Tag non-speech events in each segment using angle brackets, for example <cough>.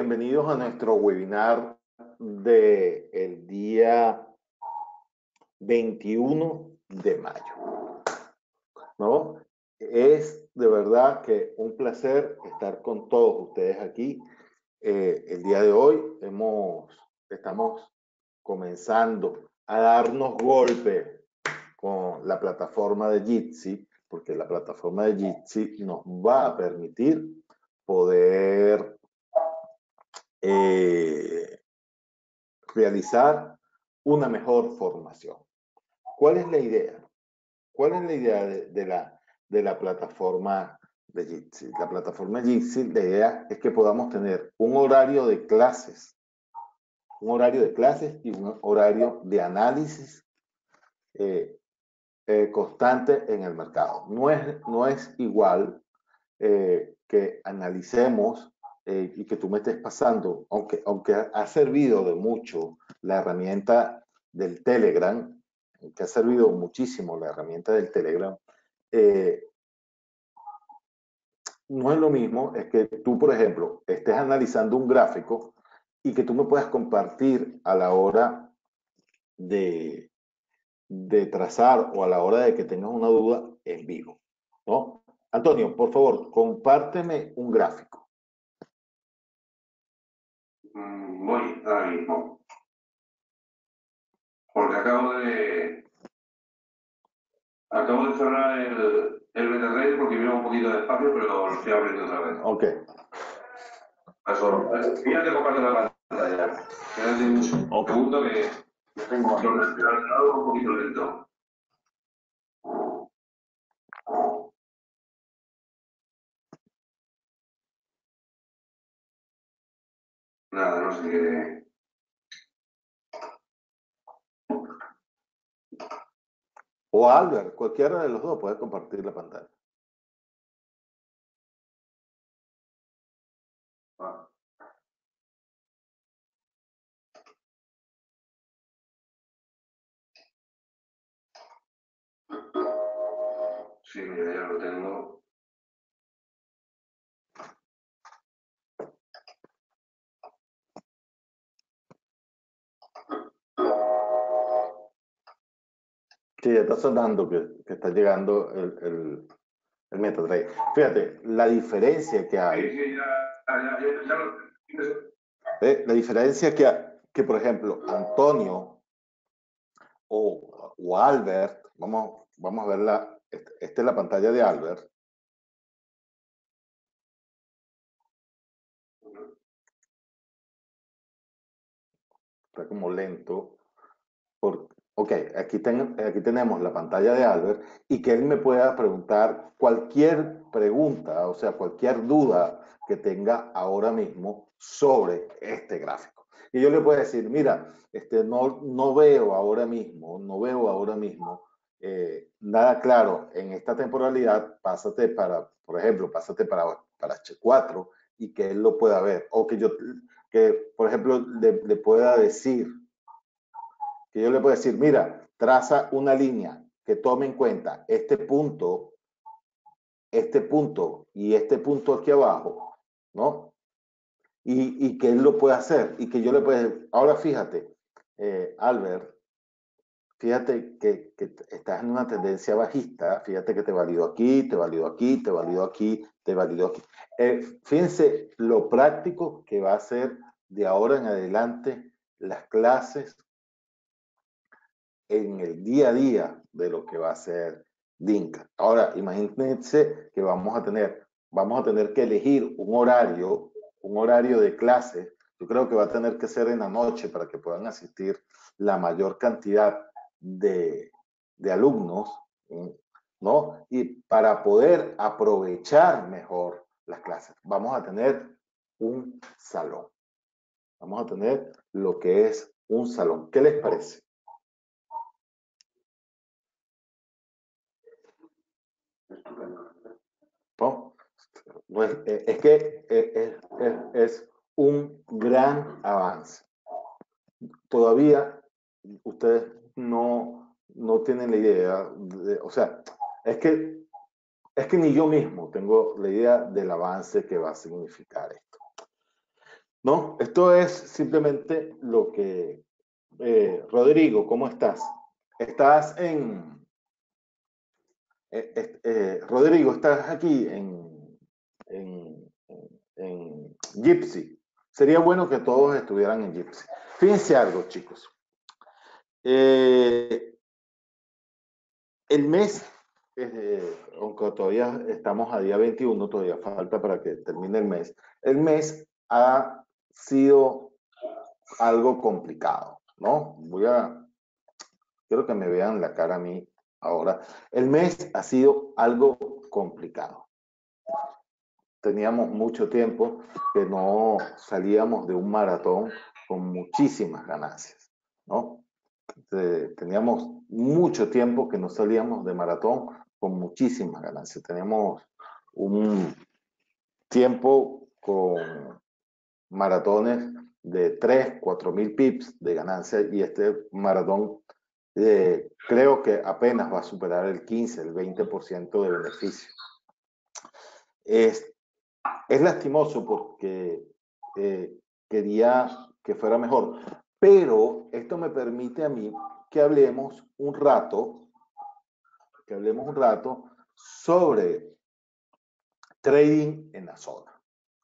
bienvenidos a nuestro webinar del el día 21 de mayo. ¿No? Es de verdad que un placer estar con todos ustedes aquí. Eh, el día de hoy estamos comenzando a darnos golpe con la plataforma de Jitsi, porque la plataforma de Jitsi nos va a permitir poder eh, realizar una mejor formación. ¿Cuál es la idea? ¿Cuál es la idea de, la, de la plataforma de Jitsi? La plataforma Jitsi, la idea es que podamos tener un horario de clases, un horario de clases y un horario de análisis eh, eh, constante en el mercado. No es, no es igual que analicemos eh, y que tú me estés pasando, aunque, aunque ha servido de mucho la herramienta del Telegram, que ha servido muchísimo la herramienta del Telegram, eh, no es lo mismo, es que tú, por ejemplo, estés analizando un gráfico y que tú me puedas compartir a la hora de, de trazar o a la hora de que tengas una duda en vivo, ¿no? Antonio, por favor, compárteme un gráfico. Voy ahora mismo. Porque acabo de. Acabo de cerrar el, el MetaTrader porque me un poquito de espacio, pero lo estoy abriendo otra vez. Ok. Eso. Mira que comparto la pantalla. Quédate un segundo que tengo un poquito lento. Nada, no sé. O Albert, cualquiera de los dos puede compartir la pantalla. Ah. Sí, mira, ya lo tengo. Sí, ya está sonando que, que está llegando el, el, el MetaTrader. Fíjate, la diferencia que hay. Sí, sí, ya, ya, lo... ¿eh? La diferencia que, que, por ejemplo, Antonio o, o Albert, vamos, vamos a ver la, esta es la pantalla de Albert. Está como lento. Por, ok, aquí, ten, aquí tenemos la pantalla de Albert y que él me pueda preguntar cualquier pregunta, o sea, cualquier duda que tenga ahora mismo sobre este gráfico. Y yo le puedo decir, mira, este, no, no veo ahora mismo, no veo ahora mismo eh, nada claro en esta temporalidad, pásate para, por ejemplo, pásate para, para H4 y que él lo pueda ver. O que yo, que por ejemplo, le, le pueda decir, que yo le puedo decir, mira, traza una línea que tome en cuenta este punto, este punto y este punto aquí abajo, ¿no? Y, y que él lo pueda hacer y que yo le pueda... Ahora fíjate, eh, Albert, fíjate que, que, estás en una tendencia bajista, fíjate que te valido aquí, te valido aquí, te valido aquí, te valido aquí. Eh, fíjense lo práctico que va a ser de ahora en adelante las clases en el día a día de lo que va a ser Dinka. Ahora, imagínense que vamos a tener, vamos a tener que elegir un horario, un horario de clase. Yo creo que va a tener que ser en la noche para que puedan asistir la mayor cantidad de, de alumnos, ¿no? Y para poder aprovechar mejor las clases, vamos a tener un salón. Vamos a tener lo que es un salón. ¿Qué les parece? ¿no? Eh, es que es, eh, es, es, un gran avance. Todavía ustedes no, no tienen la idea, de, o sea, es que, es que ni yo mismo tengo la idea del avance que va a significar esto. ¿no? Esto es simplemente lo que... Eh, Rodrigo, ¿cómo estás? Estás en... Rodrigo, estás aquí en, en, en, Gypsy. Sería bueno que todos estuvieran en Gypsy. Fíjense algo, chicos. el mes, aunque todavía estamos a día 21, todavía falta para que termine el mes, el mes ha sido algo complicado, ¿no? Voy a, quiero que me vean la cara a mí ahora. El mes ha sido algo complicado. Teníamos mucho tiempo que no salíamos de un maratón con muchísimas ganancias, ¿no? Teníamos mucho tiempo que no salíamos de maratón con muchísimas ganancias. Teníamos un tiempo con maratones de 3, 4 mil pips de ganancia y este maratón eh, creo que apenas va a superar el 15, el 20% de beneficio. Es, es lastimoso porque eh, quería que fuera mejor, pero esto me permite a mí que hablemos un rato, que hablemos un rato sobre trading en la zona.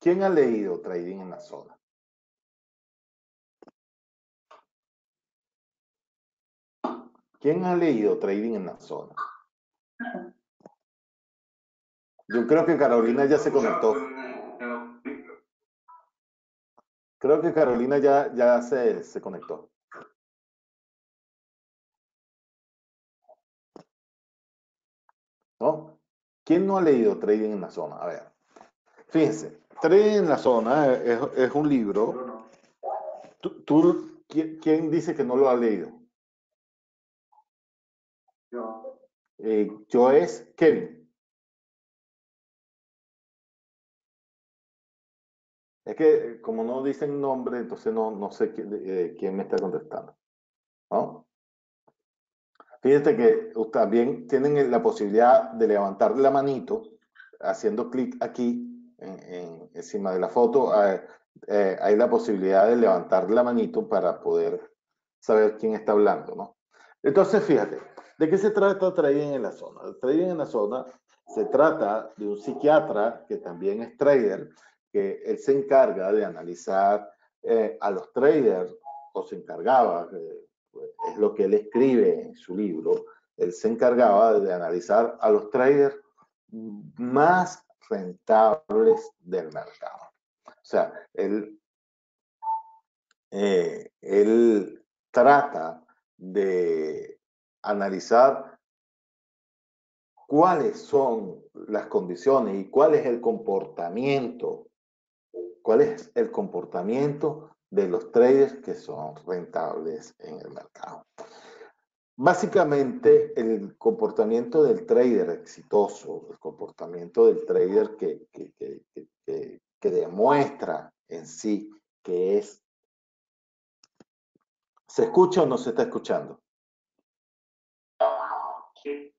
¿Quién ha leído Trading en la Zona? ¿Quién ha leído Trading en la Zona? Yo creo que Carolina ya se conectó. Creo que Carolina ya, ya se, se conectó. ¿No? ¿Quién no ha leído Trading en la Zona? A ver, fíjense. Tres en la zona es, un libro. ¿Tú, ¿quién, dice que no lo ha leído? Yo. Eh, yo es Kevin. Es que como no dicen nombre, entonces no, no sé eh, quién, me está contestando. ¿No? Fíjate que también tienen la posibilidad de levantar la manito haciendo clic aquí en, encima de la foto, eh, hay la posibilidad de levantar la manito para poder saber quién está hablando, ¿no? Entonces, fíjate, ¿de qué se trata Trading en la zona? Trading en la zona se trata de un psiquiatra que también es trader, que él se encarga de analizar eh, a los traders, o se encargaba, es lo que él escribe en su libro, él se encargaba de analizar a los traders más rentables del mercado. O sea, él, eh, él trata de analizar cuáles son las condiciones y cuál es el comportamiento, cuál es el comportamiento de los traders que son rentables en el mercado. Básicamente, el comportamiento del trader exitoso, el comportamiento del trader que, que, demuestra en sí que es... ¿Se escucha o no se está escuchando? Sí.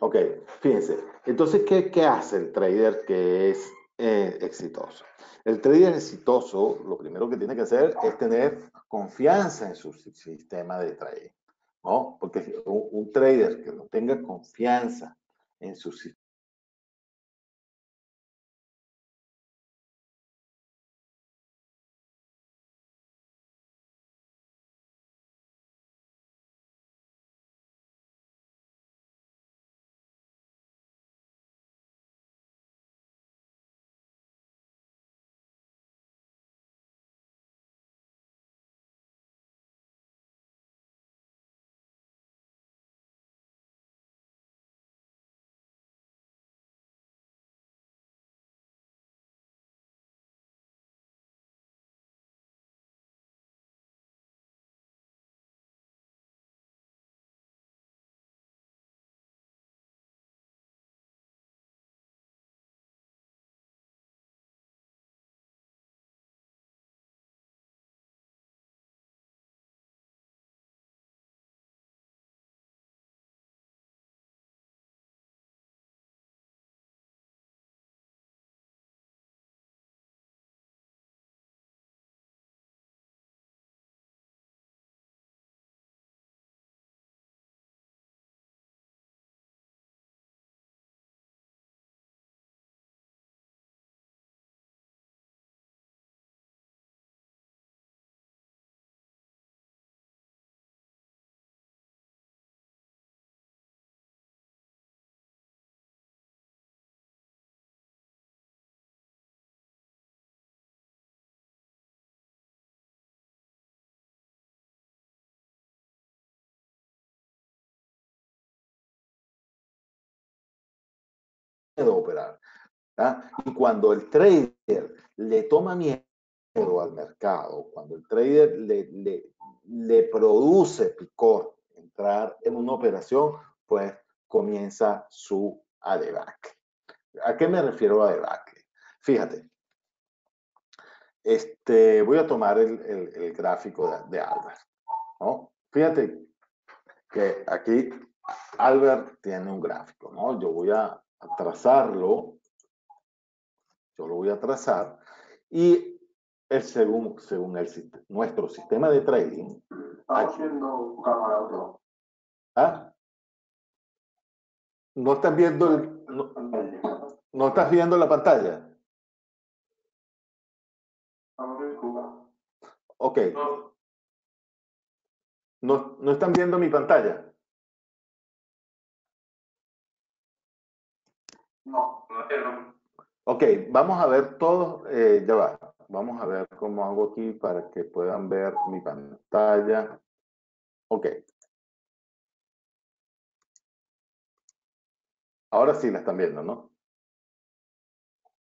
Ok, fíjense. Entonces, ¿qué, qué hace el trader que es eh, exitoso? El trader exitoso, lo primero que tiene que hacer es tener confianza en su sistema de trading. ¿no? Porque un, un trader que no tenga confianza en su operar. Y cuando el trader le toma miedo al mercado, cuando el trader le, produce picor entrar en una operación, pues comienza su debacle. ¿A qué me refiero a debacle? Fíjate, este, voy a tomar el, el, gráfico de, de, Albert. ¿no? Fíjate que aquí Albert tiene un gráfico. ¿no? Yo voy a trazarlo. Yo lo voy a trazar. Y el, según, según el, nuestro sistema de trading. Estamos haciendo cámara ¿Ah? No estás viendo el, no, no estás viendo la pantalla. Ok. No, no están viendo mi pantalla. No, no. Ok, vamos a ver todo, eh, ya va. Vamos a ver cómo hago aquí para que puedan ver mi pantalla. Ok. Ahora sí la están viendo, ¿no?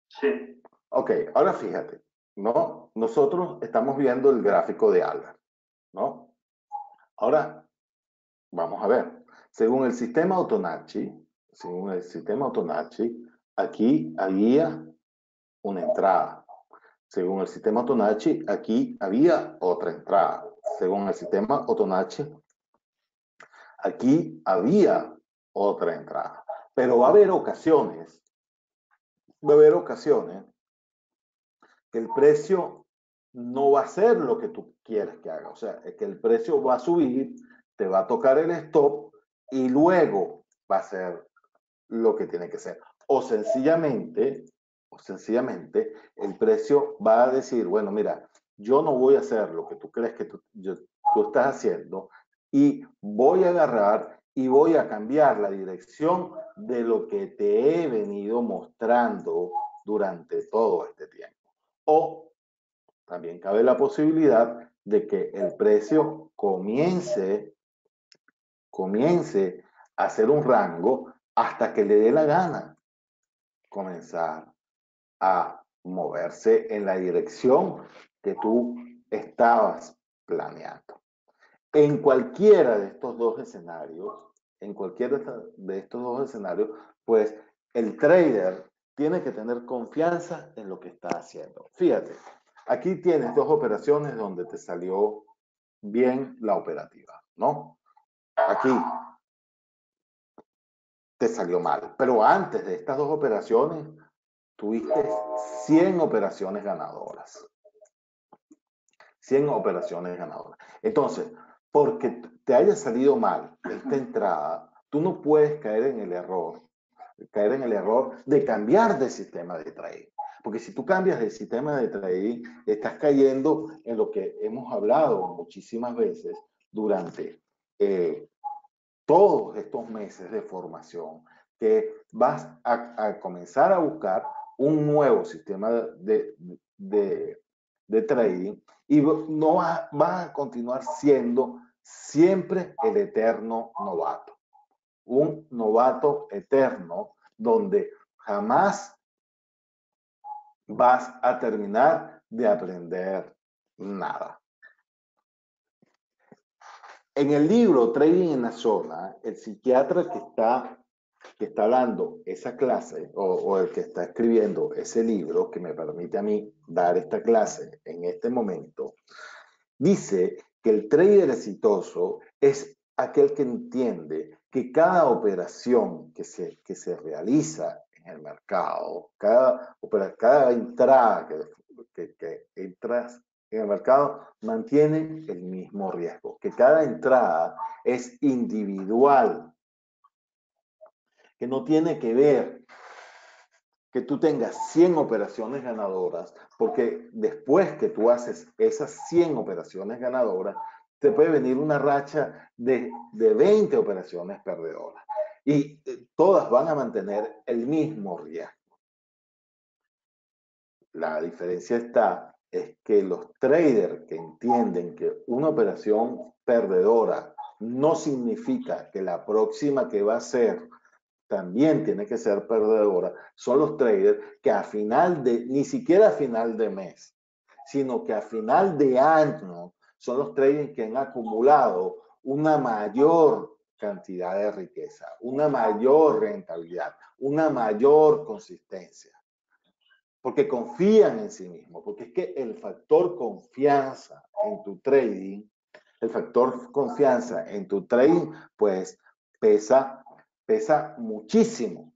Sí. Ok, ahora fíjate, ¿no? Nosotros estamos viendo el gráfico de Albert, ¿no? Ahora, vamos a ver. Según el sistema Autonachi, según el sistema Autonachi, aquí había una entrada. Según el sistema Autonachi, aquí había otra entrada. Según el sistema Autonachi, aquí había otra entrada. Pero va a haber ocasiones, va a haber ocasiones que el precio no va a ser lo que tú quieres que haga. O sea, es que el precio va a subir, te va a tocar el stop y luego va a ser lo que tiene que ser. O sencillamente, o sencillamente, el precio va a decir, bueno, mira, yo no voy a hacer lo que tú crees que tú, tú estás haciendo y voy a agarrar y voy a cambiar la dirección de lo que te he venido mostrando durante todo este tiempo. O también cabe la posibilidad de que el precio comience, comience a hacer un rango hasta que le dé la gana comenzar a moverse en la dirección que tú estabas planeando. En cualquiera de estos dos escenarios, en cualquiera de estos dos escenarios, pues el trader tiene que tener confianza en lo que está haciendo. Fíjate, aquí tienes dos operaciones donde te salió bien la operativa, ¿no? Aquí te salió mal, pero antes de estas dos operaciones tuviste 100 operaciones ganadoras. 100 operaciones ganadoras. Entonces, porque te haya salido mal esta entrada, tú no puedes caer en el error, caer en el error de cambiar de sistema de trading. Porque si tú cambias de sistema de trading, estás cayendo en lo que hemos hablado muchísimas veces durante eh, todos estos meses de formación, que vas a, comenzar a buscar un nuevo sistema de, de trading y no va, a continuar siendo siempre el eterno novato. Un novato eterno donde jamás vas a terminar de aprender nada. En el libro Trading en la Zona, el psiquiatra que está que está dando esa clase o, el que está escribiendo ese libro que me permite a mí dar esta clase en este momento, dice que el trader exitoso es aquel que entiende que cada operación que se, que se realiza en el mercado, cada, cada entrada que, que entras en el mercado mantiene el mismo riesgo, que cada entrada es individual que no tiene que ver que tú tengas 100 operaciones ganadoras, porque después que tú haces esas 100 operaciones ganadoras, te puede venir una racha de, de 20 operaciones perdedoras. Y eh, todas van a mantener el mismo riesgo. La diferencia está es que los traders que entienden que una operación perdedora no significa que la próxima que va a ser también tiene que ser perdedora son los traders que a final de, ni siquiera a final de mes, sino que a final de año son los traders que han acumulado una mayor cantidad de riqueza, una mayor rentabilidad, una mayor consistencia. Porque confían en sí mismos, porque es que el factor confianza en tu trading, el factor confianza en tu trading, pues pesa pesa muchísimo.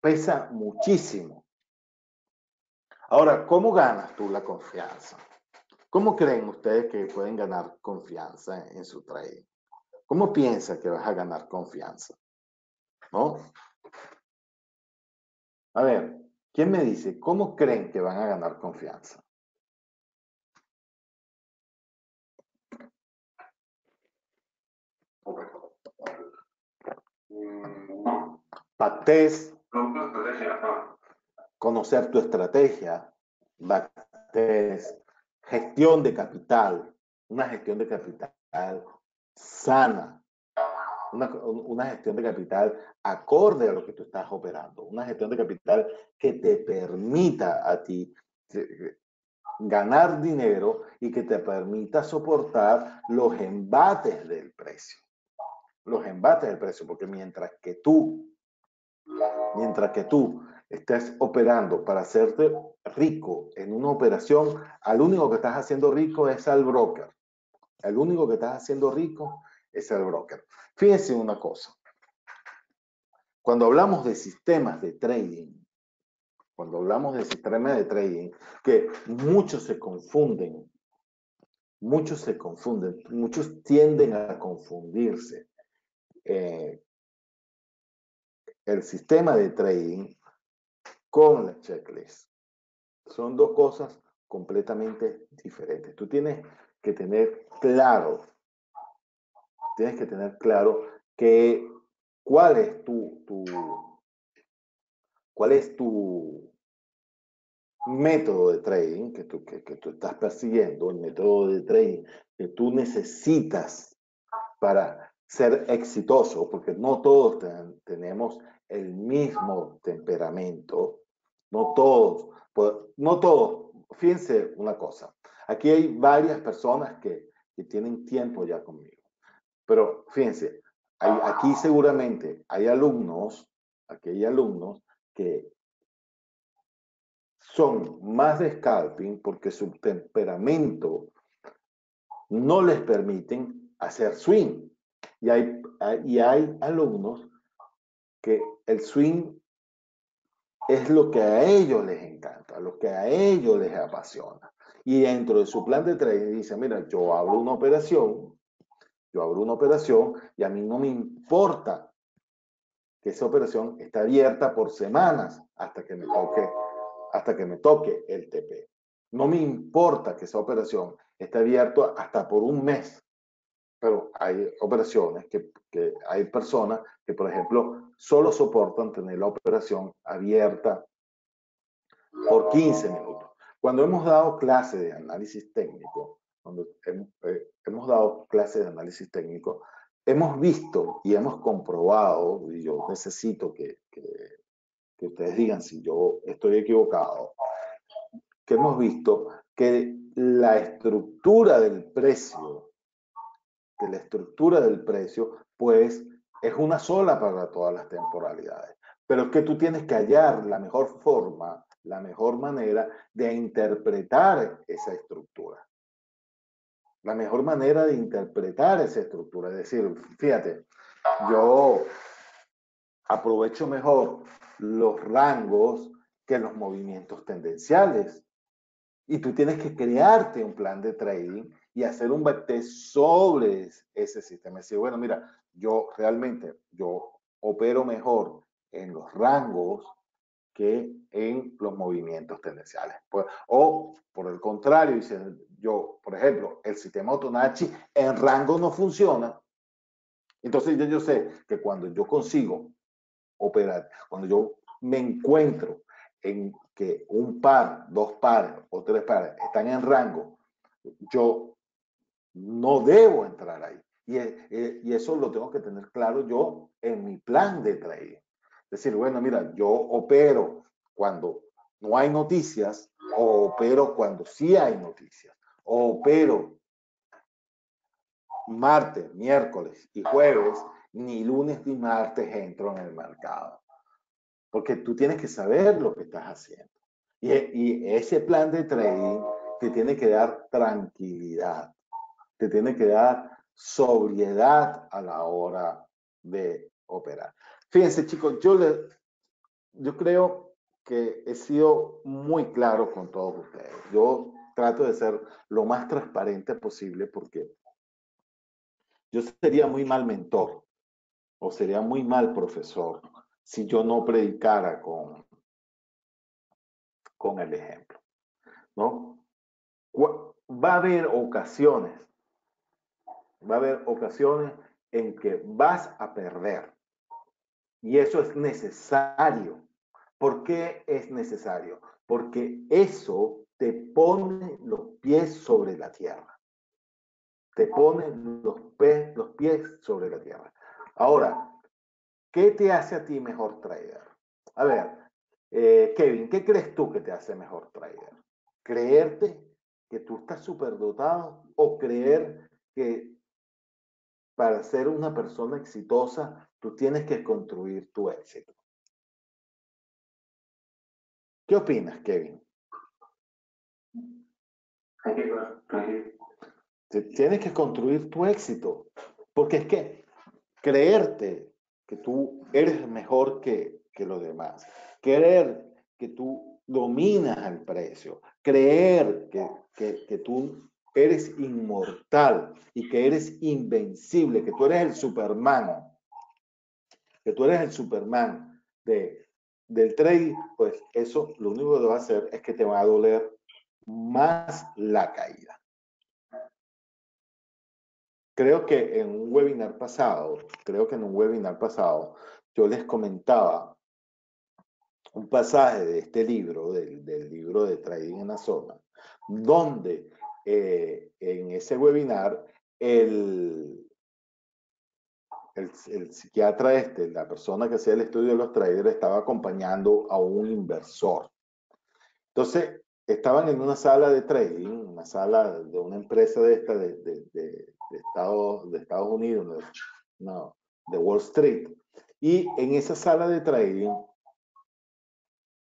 Pesa muchísimo. Ahora, ¿cómo ganas tú la confianza? ¿Cómo creen ustedes que pueden ganar confianza en su trading? ¿Cómo piensas que vas a ganar confianza? ¿No? A ver, ¿quién me dice cómo creen que van a ganar confianza? Pactés. Conocer tu estrategia. Pactés. Gestión de capital. Una gestión de capital sana. Una, una, gestión de capital acorde a lo que tú estás operando. Una gestión de capital que te permita a ti ganar dinero y que te permita soportar los embates del precio los embates del precio, porque mientras que tú, mientras que tú estés operando para hacerte rico en una operación, al único que estás haciendo rico es al broker. El único que estás haciendo rico es el broker. Fíjense una cosa. Cuando hablamos de sistemas de trading, cuando hablamos de sistemas de trading, que muchos se confunden, muchos se confunden, muchos tienden a confundirse eh, el sistema de trading con la checklist. Son dos cosas completamente diferentes. Tú tienes que tener claro, tienes que tener claro que cuál es tu, tu cuál es tu método de trading que tú, que, tú estás persiguiendo, el método de trading que tú necesitas para ser exitoso, porque no todos tenemos el mismo temperamento, no todos, no todos. Fíjense una cosa, aquí hay varias personas que, que tienen tiempo ya conmigo, pero fíjense, aquí seguramente hay alumnos, aquí hay alumnos que son más de scalping porque su temperamento no les permiten hacer swing. Y hay, y hay alumnos que el swing es lo que a ellos les encanta, lo que a ellos les apasiona. Y dentro de su plan de trading dice, mira, yo abro una operación, yo abro una operación y a mí no me importa que esa operación esté abierta por semanas hasta que me toque, hasta que me toque el TP. No me importa que esa operación esté abierta hasta por un mes pero hay operaciones que, que, hay personas que, por ejemplo, solo soportan tener la operación abierta por 15 minutos. Cuando hemos dado clase de análisis técnico, cuando eh, hemos, dado clase de análisis técnico, hemos visto y hemos comprobado, y yo necesito que, que, que ustedes digan si yo estoy equivocado, que hemos visto que la estructura del precio que la estructura del precio, pues es una sola para todas las temporalidades. Pero es que tú tienes que hallar la mejor forma, la mejor manera de interpretar esa estructura. La mejor manera de interpretar esa estructura. Es decir, fíjate, yo aprovecho mejor los rangos que los movimientos tendenciales. Y tú tienes que crearte un plan de trading y hacer un backtest sobre ese sistema. Decir, bueno, mira, yo realmente, yo opero mejor en los rangos que en los movimientos tendenciales. Pues, o por el contrario, yo, por ejemplo, el sistema Otonachi en rango no funciona. Entonces yo, yo sé que cuando yo consigo operar, cuando yo me encuentro en que un par, dos pares o tres pares están en rango, yo no debo entrar ahí. Y, eh, eso lo tengo que tener claro yo en mi plan de trading. Decir, bueno, mira, yo opero cuando no hay noticias o opero cuando sí hay noticias. Opero martes, miércoles y jueves, ni lunes ni martes entro en el mercado. Porque tú tienes que saber lo que estás haciendo. Y, y ese plan de trading te tiene que dar tranquilidad, te tiene que dar sobriedad a la hora de operar. Fíjense chicos, yo, le, yo creo que he sido muy claro con todos ustedes. Yo trato de ser lo más transparente posible porque yo sería muy mal mentor o sería muy mal profesor si yo no predicara con, con el ejemplo. ¿no? Va a haber ocasiones, va a haber ocasiones en que vas a perder. Y eso es necesario. ¿Por qué es necesario? Porque eso te pone los pies sobre la tierra. Te pone los, pies, los pies sobre la tierra. Ahora, ¿qué te hace a ti mejor trader? A ver, eh, Kevin, ¿qué crees tú que te hace mejor trader? ¿Creerte que tú estás superdotado o creer que para ser una persona exitosa tú tienes que construir tu éxito? ¿Qué opinas, Kevin? Tienes que construir tu éxito, porque es que creerte que tú eres mejor que, que los demás, creer que tú dominas el precio, creer que, que, que tú eres inmortal y que eres invencible, que tú eres el Superman, que tú eres el Superman de, del trade, pues eso lo único que va a hacer es que te va a doler más la caída. Creo que en un webinar pasado, creo que en un webinar pasado, yo les comentaba un pasaje de este libro, del, libro de Trading en la Zona, donde eh, en ese webinar el, el, el, psiquiatra este, la persona que hacía el estudio de los traders, estaba acompañando a un inversor. Entonces, estaban en una sala de trading, una sala de una empresa de esta de, de, de, Estados, de Estados Unidos, no, de Wall Street. Y en esa sala de trading,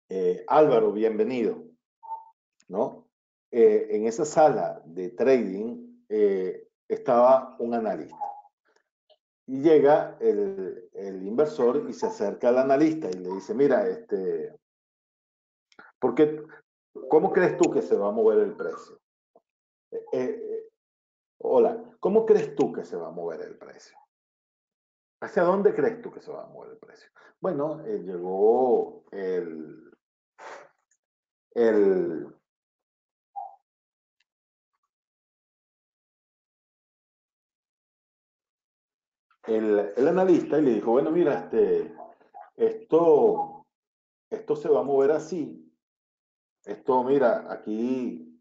eh, Álvaro, bienvenido, ¿no? Eh, en esa sala de trading eh, estaba un analista. Y llega el, el, inversor y se acerca al analista y le dice, mira, este, ¿por qué, ¿Cómo crees tú que se va a mover el precio? Eh, eh, hola, ¿cómo crees tú que se va a mover el precio? ¿Hacia dónde crees tú que se va a mover el precio? Bueno, eh, llegó el, el, el, el, analista y le dijo, bueno, mira, este, esto, esto se va a mover así esto, mira, aquí,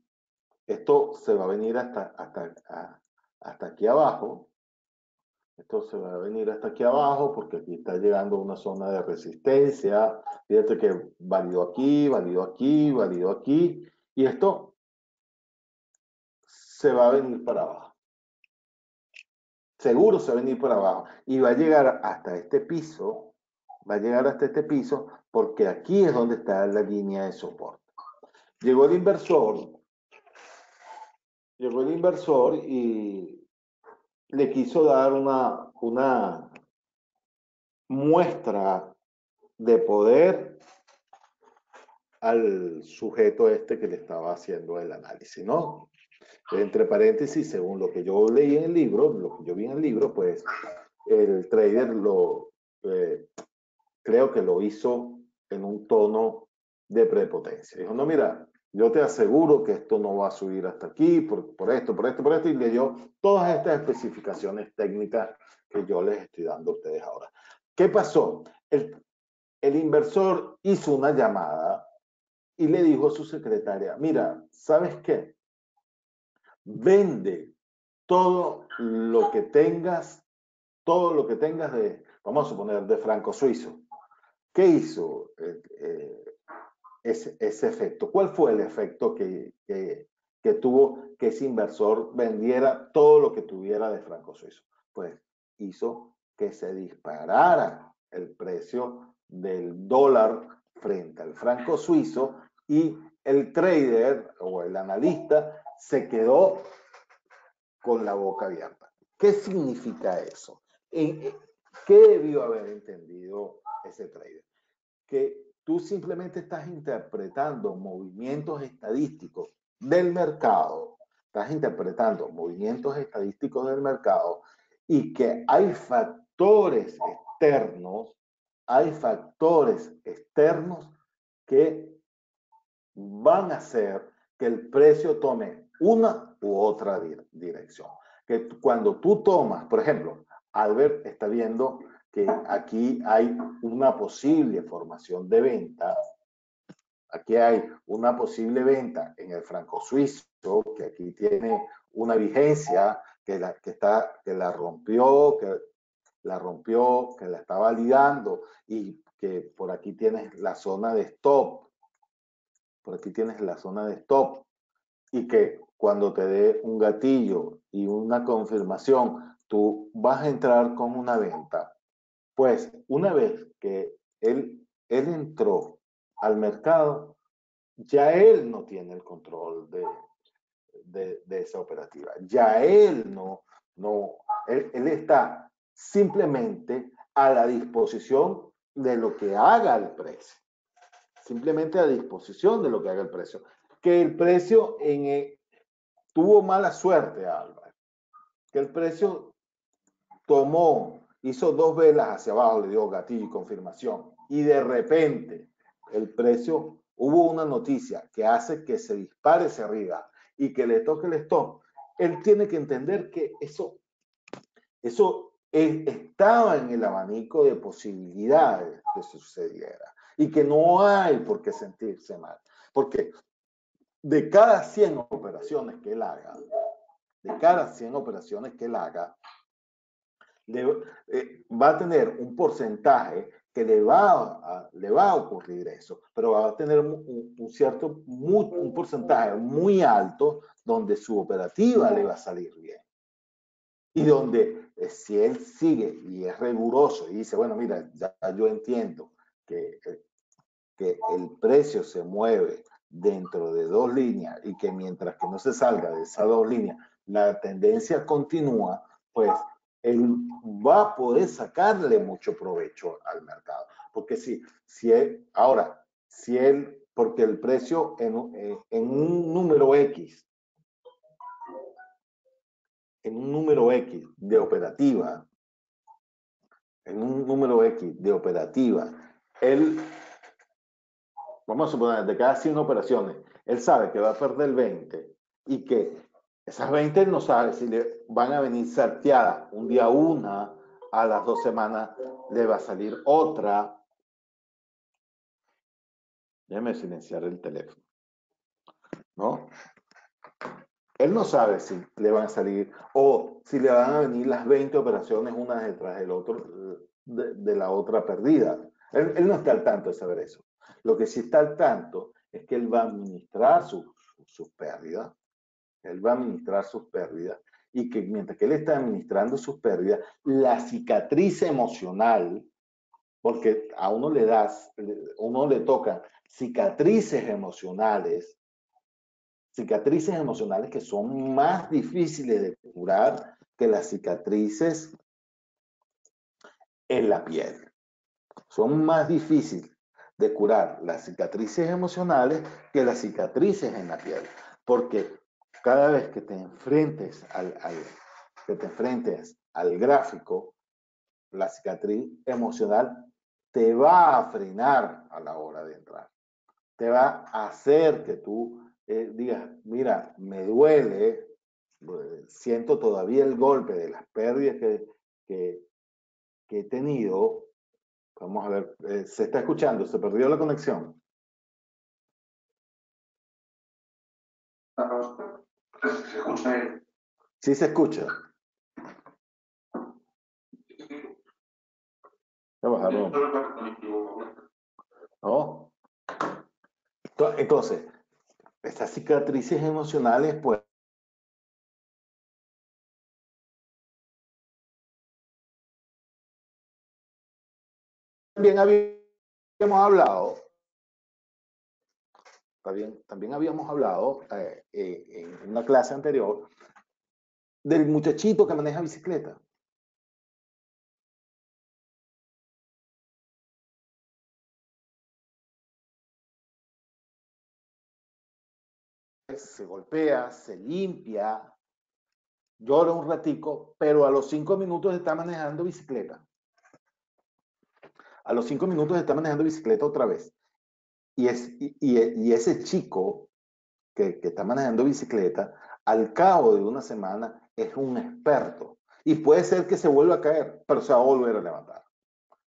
esto se va a venir hasta, hasta, hasta aquí abajo. Esto se va a venir hasta aquí abajo porque aquí está llegando una zona de resistencia. Fíjate que válido aquí, válido aquí, válido aquí. Y esto se va a venir para abajo. Seguro se va a venir para abajo. Y va a llegar hasta este piso. Va a llegar hasta este piso porque aquí es donde está la línea de soporte. Llegó el inversor, llegó el inversor y le quiso dar una, una muestra de poder al sujeto este que le estaba haciendo el análisis, ¿no? Entre paréntesis, según lo que yo leí en el libro, lo que yo vi en el libro, pues el trader lo, eh, creo que lo hizo en un tono de prepotencia. Dijo, no, mira, yo te aseguro que esto no va a subir hasta aquí, por, por esto, por esto, por esto, y le dio todas estas especificaciones técnicas que yo les estoy dando a ustedes ahora. ¿Qué pasó? El, el inversor hizo una llamada y le dijo a su secretaria, mira, ¿sabes qué? Vende todo lo que tengas, todo lo que tengas de, vamos a suponer, de franco suizo. ¿Qué hizo eh, eh, ese, efecto? ¿Cuál fue el efecto que, que, tuvo que ese inversor vendiera todo lo que tuviera de franco suizo? Pues hizo que se disparara el precio del dólar frente al franco suizo y el trader o el analista se quedó con la boca abierta. ¿Qué significa eso? ¿Qué debió haber entendido ese trader? Que tú simplemente estás interpretando movimientos estadísticos del mercado, estás interpretando movimientos estadísticos del mercado y que hay factores externos, hay factores externos que van a hacer que el precio tome una u otra dirección. Que cuando tú tomas, por ejemplo, Albert está viendo que aquí hay una posible formación de venta. Aquí hay una posible venta en el franco suizo, que aquí tiene una vigencia que la, que está, que la rompió, que la rompió, que la está validando y que por aquí tienes la zona de stop. Por aquí tienes la zona de stop y que cuando te dé un gatillo y una confirmación, tú vas a entrar con una venta. Pues una vez que él, él entró al mercado, ya él no tiene el control de, de, esa operativa. Ya él no, no, él, está simplemente a la disposición de lo que haga el precio. Simplemente a disposición de lo que haga el precio. Que el precio en, e, tuvo mala suerte, Álvaro. Que el precio tomó, hizo dos velas hacia abajo, le dio gatillo y confirmación. Y de repente el precio, hubo una noticia que hace que se dispare hacia arriba y que le toque el stop. Él tiene que entender que eso, eso estaba en el abanico de posibilidades que sucediera y que no hay por qué sentirse mal. Porque de cada 100 operaciones que él haga, de cada 100 operaciones que él haga, eh, va a tener un porcentaje que le va a, le va a ocurrir eso, pero va a tener un, cierto, un porcentaje muy alto donde su operativa le va a salir bien. Y donde eh, si él sigue y es riguroso y dice, bueno, mira, ya yo entiendo que, eh, que el precio se mueve dentro de dos líneas y que mientras que no se salga de esas dos líneas, la tendencia continúa, pues él va a poder sacarle mucho provecho al mercado. Porque si, si él, ahora, si él, porque el precio en, eh, en un número X, en un número X de operativa, en un número X de operativa, él, vamos a suponer, de cada 100 operaciones, él sabe que va a perder 20 y que esas 20 no sabe si le van a venir salteadas un día una, a las dos semanas le va a salir otra. Déjeme silenciar el teléfono. ¿No? Él no sabe si le van a salir o si le van a venir las 20 operaciones una detrás del otro, de, la otra perdida. Él, no está al tanto de saber eso. Lo que sí está al tanto es que él va a administrar sus pérdidas él va a administrar sus pérdidas y que mientras que él está administrando sus pérdidas, la cicatriz emocional, porque a uno le das, uno le toca cicatrices emocionales, cicatrices emocionales que son más difíciles de curar que las cicatrices en la piel. Son más difíciles de curar las cicatrices emocionales que las cicatrices en la piel, porque cada vez que te enfrentes al, que te enfrentes al gráfico, la cicatriz emocional te va a frenar a la hora de entrar. Te va a hacer que tú eh, digas, mira, me duele, pues, siento todavía el golpe de las pérdidas que, que, he tenido. Vamos a ver, eh, se está escuchando, se perdió la conexión. Se escucha Sí se escucha. ¿No? Entonces, estas cicatrices emocionales, pues, también habíamos hablado, también, también habíamos hablado eh, eh, en una clase anterior del muchachito que maneja bicicleta. Se golpea, se limpia, llora un ratico, pero a los cinco minutos está manejando bicicleta. A los cinco minutos está manejando bicicleta otra vez. Y, es, y, ese chico que, está manejando bicicleta, al cabo de una semana, es un experto. Y puede ser que se vuelva a caer, pero se va a volver a levantar.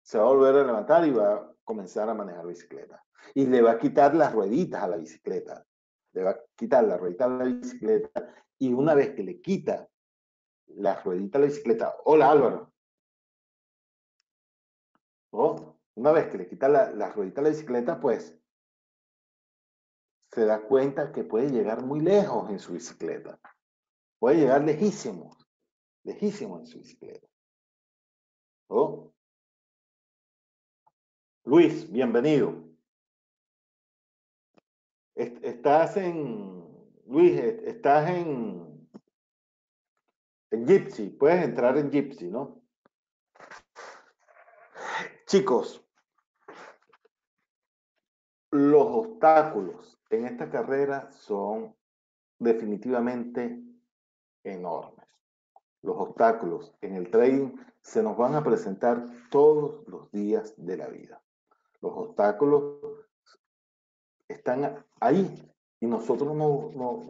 Se va a volver a levantar y va a comenzar a manejar bicicleta. Y le va a quitar las rueditas a la bicicleta. Le va a quitar las rueditas a la bicicleta. Y una vez que le quita las rueditas a la bicicleta, hola Álvaro. ¿Oh? Una vez que le quita las la rueditas a la bicicleta, pues se da cuenta que puede llegar muy lejos en su bicicleta. Puede llegar lejísimo, lejísimo en su bicicleta. ¿Oh? Luis, bienvenido. Estás en, Luis, estás en, en Gypsy, puedes entrar en Gypsy, ¿no? Chicos, los obstáculos en esta carrera son definitivamente enormes. Los obstáculos en el trading se nos van a presentar todos los días de la vida. Los obstáculos están ahí y nosotros no, no,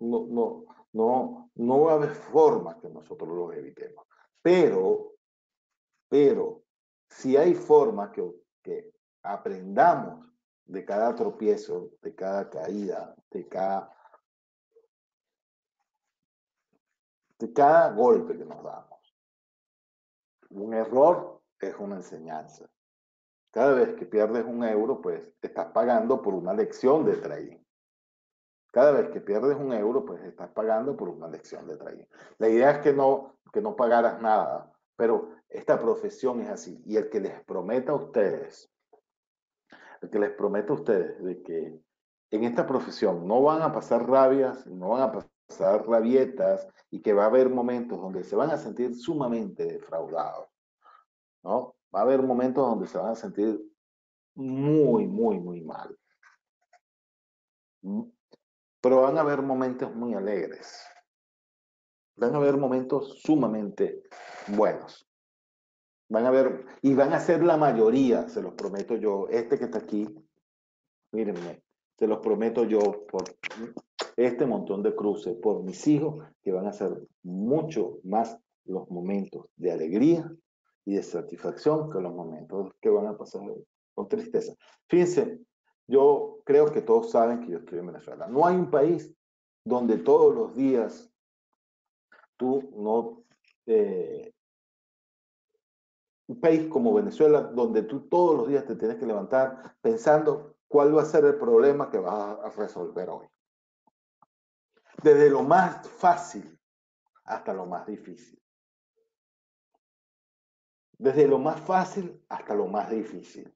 no, no, no, no va a haber forma que nosotros los evitemos. Pero, pero, si hay forma que, que aprendamos de cada tropiezo, de cada caída, de cada de cada golpe que nos damos. Un error es una enseñanza. Cada vez que pierdes un euro, pues estás pagando por una lección de trading. Cada vez que pierdes un euro, pues estás pagando por una lección de trading. La idea es que no, que no pagaras nada, pero esta profesión es así. Y el que les prometa a ustedes, que les prometa a ustedes de que en esta profesión no van a pasar rabias, no van a pasar rabietas y que va a haber momentos donde se van a sentir sumamente defraudados, ¿no? Va a haber momentos donde se van a sentir muy, muy, muy mal. ¿Mm? Pero van a haber momentos muy alegres. Van a haber momentos sumamente buenos. Van a ver, y van a ser la mayoría, se los prometo yo. Este que está aquí, mírenme, se los prometo yo por este montón de cruces por mis hijos, que van a ser mucho más los momentos de alegría y de satisfacción que los momentos que van a pasar con tristeza. Fíjense, yo creo que todos saben que yo estoy en Venezuela. No hay un país donde todos los días tú no... Eh, un país como Venezuela, donde tú todos los días te tienes que levantar pensando cuál va a ser el problema que vas a resolver hoy desde lo más fácil hasta lo más difícil. Desde lo más fácil hasta lo más difícil.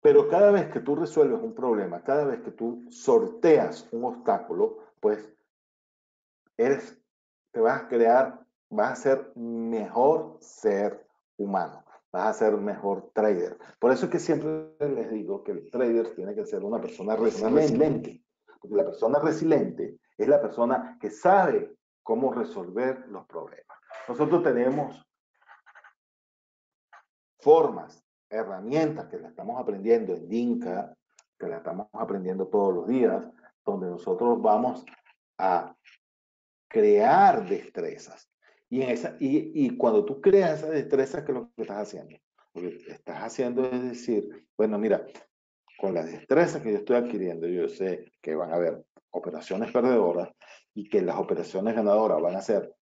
Pero cada vez que tú resuelves un problema, cada vez que tú sorteas un obstáculo, pues eres, te vas a crear, vas a ser mejor ser humano vas a ser mejor trader. Por eso es que siempre les digo que el trader tiene que ser una persona resiliente. Porque la persona resiliente es la persona que sabe cómo resolver los problemas. Nosotros tenemos formas, herramientas que la estamos aprendiendo en DINCA, que la estamos aprendiendo todos los días, donde nosotros vamos a crear destrezas. Y, en esa, y, y cuando tú creas esa destreza, ¿qué es lo que estás haciendo? Lo que estás haciendo es decir, bueno, mira, con la destreza que yo estoy adquiriendo, yo sé que van a haber operaciones perdedoras y que las operaciones ganadoras van a ser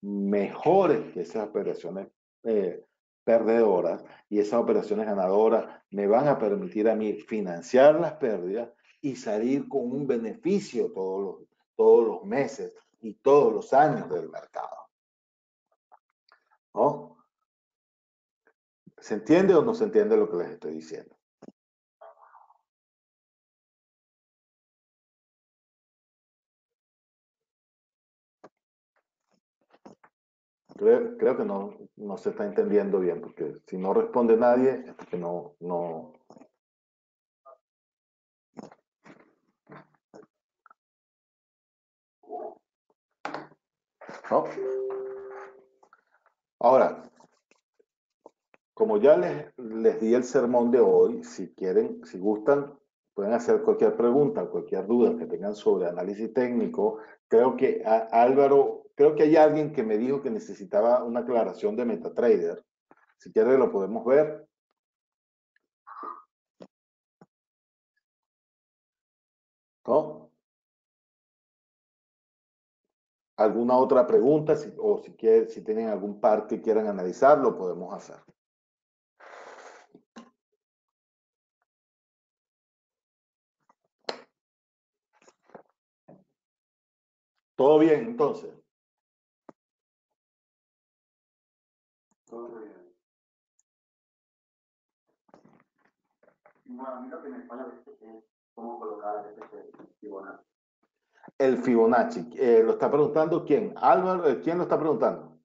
mejores que esas operaciones eh, perdedoras y esas operaciones ganadoras me van a permitir a mí financiar las pérdidas y salir con un beneficio todos los, todos los meses y todos los años del mercado. ¿No? ¿Se entiende o no se entiende lo que les estoy diciendo? Creo, que no, no, se está entendiendo bien, porque si no responde nadie, es que no, no... ¿No? Ahora, como ya les, les di el sermón de hoy, si quieren, si gustan, pueden hacer cualquier pregunta, cualquier duda que tengan sobre análisis técnico. Creo que Álvaro, creo que hay alguien que me dijo que necesitaba una aclaración de MetaTrader. Si quieren lo podemos ver. ¿No? ¿Alguna otra pregunta? o si, quieren, si tienen algún par que quieran analizar, lo podemos hacer. ¿Todo bien entonces? Todo bien. Bueno, a mí lo que me falla es cómo colocar este Fibonacci. El Fibonacci. Eh, ¿Lo está preguntando quién? Álvaro, eh, ¿quién lo está preguntando?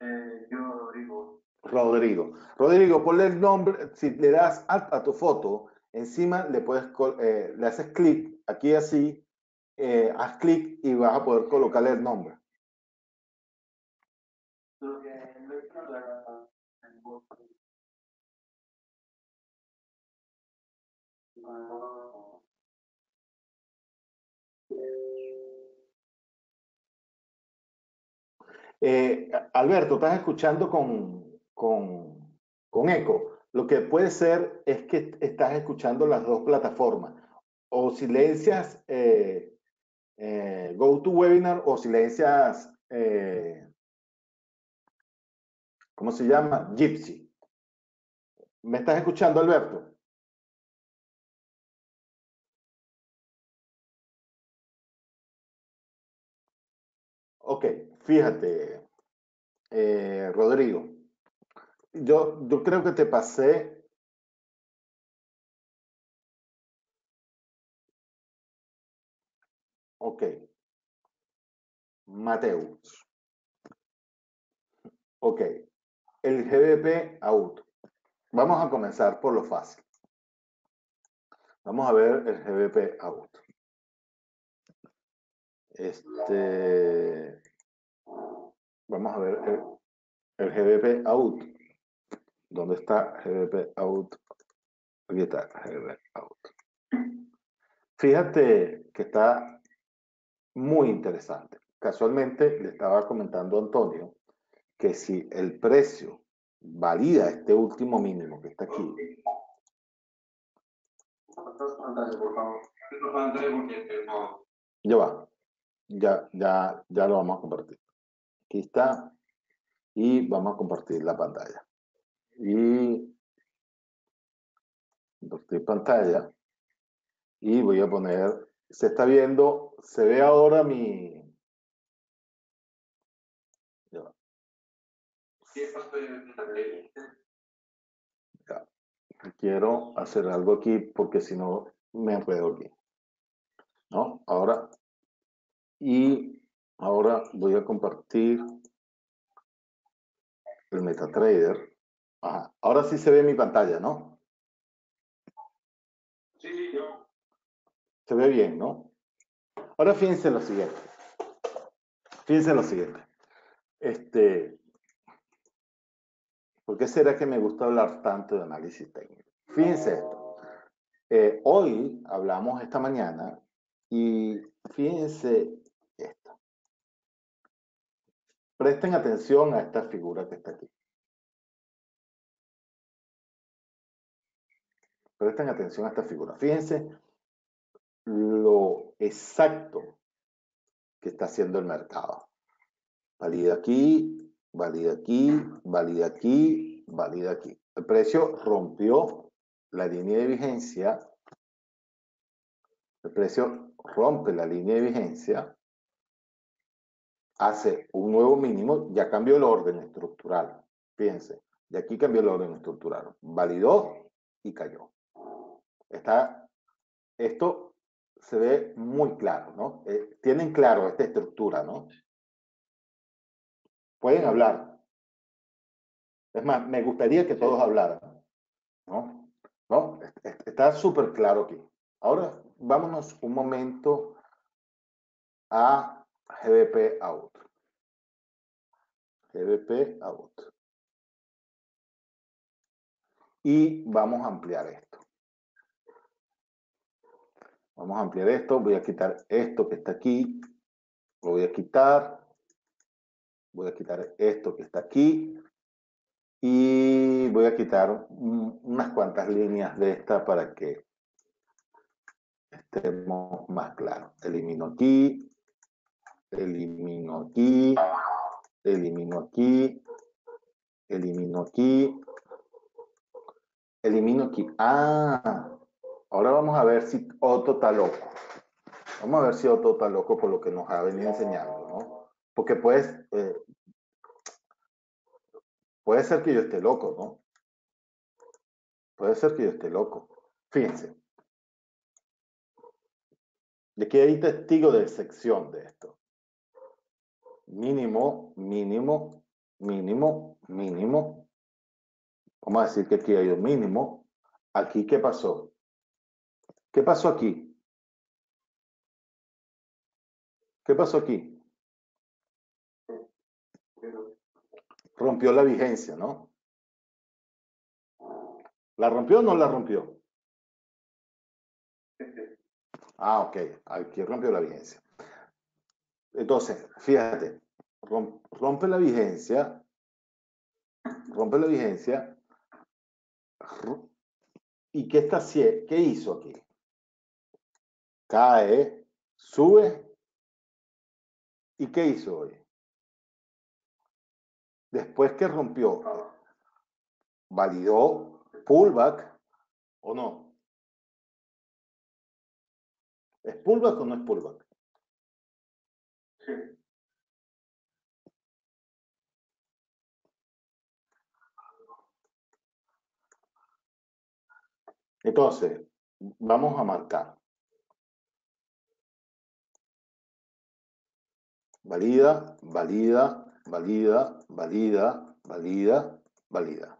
Eh, yo, Rodrigo. Rodrigo. Rodrigo, ponle el nombre, si le das a, tu foto, encima le puedes, le haces clic aquí así haz clic y vas a poder colocarle el nombre. Eh, Alberto, estás escuchando con, con, con eco. Lo que puede ser es que estás escuchando las dos plataformas o silencias eh, eh, GoToWebinar o silencias, eh, ¿cómo se llama? Gypsy. ¿Me estás escuchando, Alberto? Ok, fíjate, eh, Rodrigo. Yo, creo que te pasé Ok. Mateus. Ok. El GBP out. Vamos a comenzar por lo fácil. Vamos a ver el GBP out. Este. Vamos a ver el, el GBP out. ¿Dónde está GBP out? Aquí está GBP out. Fíjate que está muy interesante. Casualmente le estaba comentando a Antonio que si el precio valida este último mínimo que está aquí. Ya va. Ya, ya, ya lo vamos a compartir. Aquí está. Y vamos a compartir la pantalla. Y compartir pantalla. Y voy a poner se está viendo, se ve ahora mi... Quiero hacer algo aquí porque si no me enredo aquí. ¿No? Ahora, y ahora voy a compartir el MetaTrader. Ajá. Ahora sí se ve mi pantalla, ¿no? Sí, sí, yo. Se ve bien, ¿no? Ahora fíjense lo siguiente. Fíjense lo siguiente. Este, ¿Por qué será que me gusta hablar tanto de análisis técnico? Fíjense esto. Eh, hoy hablamos esta mañana y fíjense esto. Presten atención a esta figura que está aquí. Presten atención a esta figura. Fíjense lo exacto que está haciendo el mercado. Valida aquí, valida aquí, valida aquí, valida aquí. El precio rompió la línea de vigencia. El precio rompe la línea de vigencia, hace un nuevo mínimo, ya cambió el orden estructural. Fíjense, de aquí cambió el orden estructural. Validó y cayó. Está, esto se ve muy claro, ¿no? Eh, tienen claro esta estructura, ¿no? Pueden hablar. Es más, me gustaría que todos hablaran, ¿no? ¿No? Está súper claro aquí. Ahora, vámonos un momento a GBP out. GBP out. Y vamos a ampliar esto. Vamos a ampliar esto. Voy a quitar esto que está aquí. Lo voy a quitar. Voy a quitar esto que está aquí. Y voy a quitar unas cuantas líneas de esta para que estemos más claros. Elimino aquí. Elimino aquí. Elimino aquí. Elimino aquí. Elimino aquí. Ah, Ahora vamos a ver si Otto está loco. Vamos a ver si Otto está loco por lo que nos ha venido enseñando, ¿no? Porque pues, puede ser que yo esté loco, ¿no? Puede ser que yo esté loco. Fíjense. De que hay testigo de sección de esto. Mínimo, mínimo, mínimo, mínimo. Vamos a decir que aquí hay un mínimo. Aquí, ¿qué pasó? ¿Qué pasó aquí? ¿Qué pasó aquí? Rompió la vigencia, ¿no? ¿La rompió o no la rompió? Ah, ok. Aquí rompió la vigencia. Entonces, fíjate, rompe la vigencia, rompe la vigencia, ¿y qué, está, qué hizo aquí? cae, sube. ¿Y qué hizo hoy? Después que rompió, validó pullback o no. ¿Es pullback o no es pullback? Entonces, vamos a marcar. valida, valida, valida, valida, valida, valida.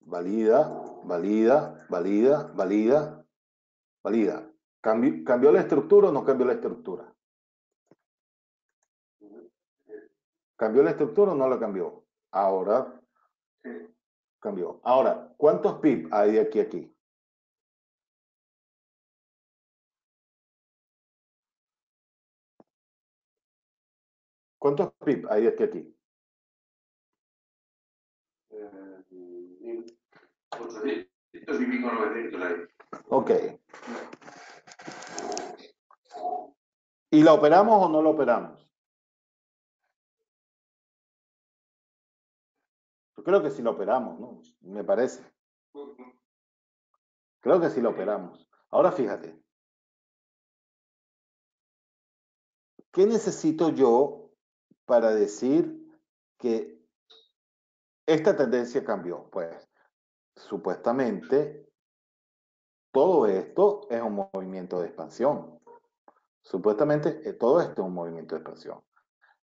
Valida, valida, valida, valida, valida. ¿Cambió, la estructura o no cambió la estructura? ¿Cambió la estructura o no la cambió? Ahora cambió. Ahora, ¿cuántos pip hay de aquí a aquí? ¿Cuántos pip hay de aquí? Eh, 800 y pico 900 ahí. Ok. ¿Y la operamos o no la operamos? Creo que sí la operamos, ¿no? Me parece. Creo que sí la operamos. Ahora fíjate. ¿Qué necesito yo para decir que esta tendencia cambió. Pues supuestamente todo esto es un movimiento de expansión. Supuestamente eh, todo esto es un movimiento de expansión.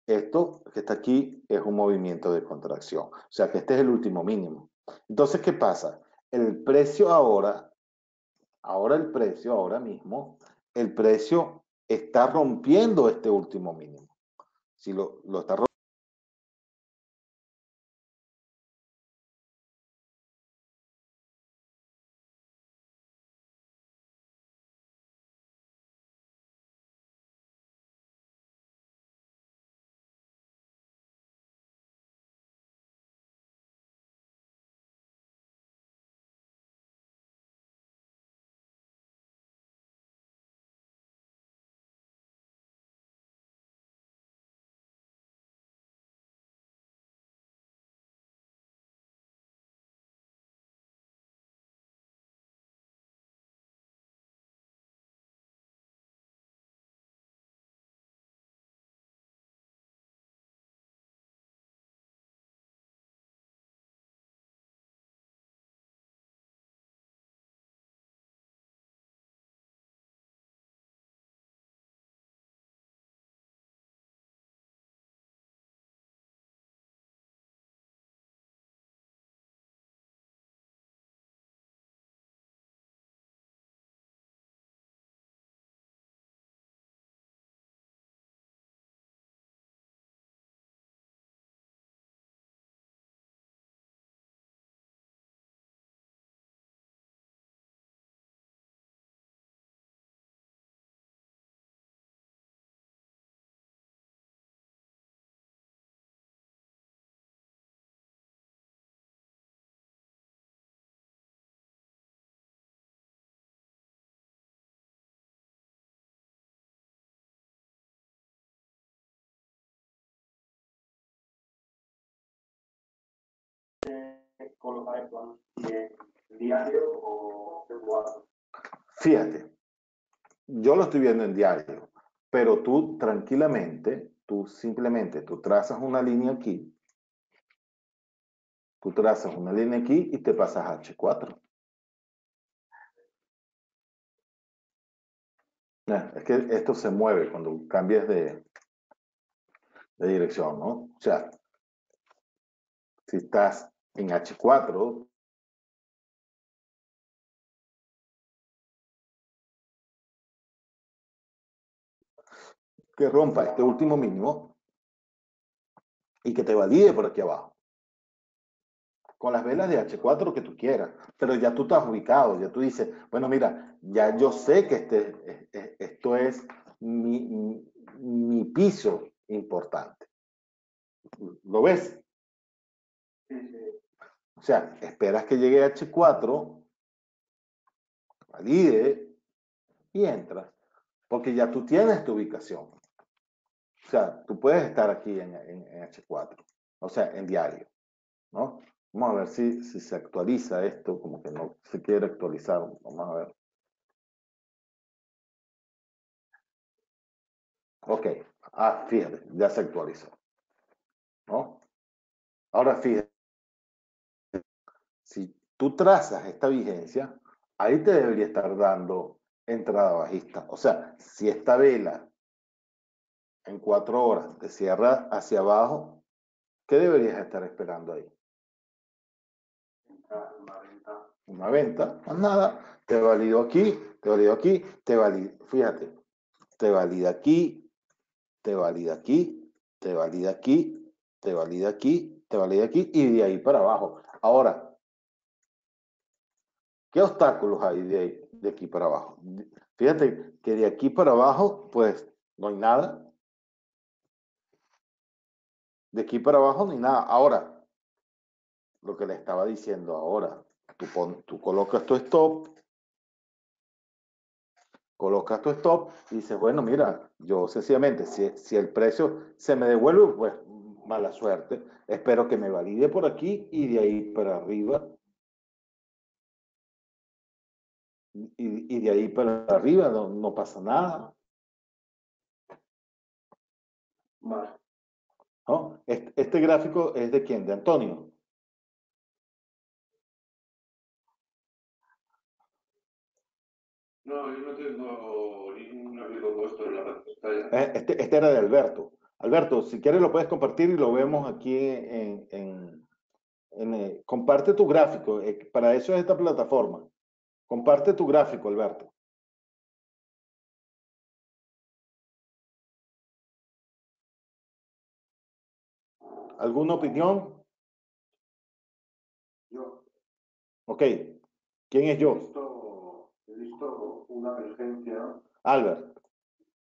Esto que está aquí es un movimiento de contracción. O sea que este es el último mínimo. Entonces, ¿qué pasa? El precio ahora, ahora el precio, ahora mismo, el precio está rompiendo este último mínimo si lo, lo está en diario o Fíjate, yo lo estoy viendo en diario, pero tú tranquilamente, tú simplemente, tú trazas una línea aquí, tú trazas una línea aquí y te pasas a H4. Es que esto se mueve cuando cambias de, de dirección, ¿no? O sea, si estás en H4, que rompa este último mínimo y que te valide por aquí abajo. Con las velas de H4 que tú quieras, pero ya tú estás ubicado, ya tú dices, bueno, mira, ya yo sé que este, esto es mi, mi piso importante. ¿Lo ves? O sea, esperas que llegue H4, valide y entras, porque ya tú tienes tu ubicación. O sea, tú puedes estar aquí en, H4, o sea, en diario, ¿no? Vamos a ver si, si se actualiza esto, como que no se quiere actualizar. Vamos a ver. Ok, ah, fíjate, ya se actualizó. ¿No? Ahora fíjate, tú trazas esta vigencia, ahí te debería estar dando entrada bajista. O sea, si esta vela en cuatro horas te cierra hacia abajo, ¿qué deberías estar esperando ahí? Una venta. Una venta, más nada. Te valido aquí, te valido aquí, te valido, fíjate, te valida aquí, te valida aquí, te valida aquí, te valida aquí, te valida aquí y de ahí para abajo. Ahora, ¿qué obstáculos hay de, aquí para abajo? Fíjate que de aquí para abajo, pues no hay nada. De aquí para abajo no hay nada. Ahora, lo que le estaba diciendo ahora, tú, tú colocas tu stop colocas tu stop y dices, bueno, mira, yo sencillamente, si, si el precio se me devuelve, pues mala suerte. Espero que me valide por aquí y de ahí para arriba. Y, de ahí para arriba no, no pasa nada. ¿No? Este, este, gráfico es de quién? De Antonio. No, yo no tengo ningún amigo puesto en la pantalla. Eh, este, este, era de Alberto. Alberto, si quieres lo puedes compartir y lo vemos aquí en... en, eh, comparte tu gráfico. Eh, para eso es esta plataforma. Comparte tu gráfico, Alberto. ¿Alguna opinión? Yo. Ok. ¿Quién es yo? he visto una emergencia. Albert.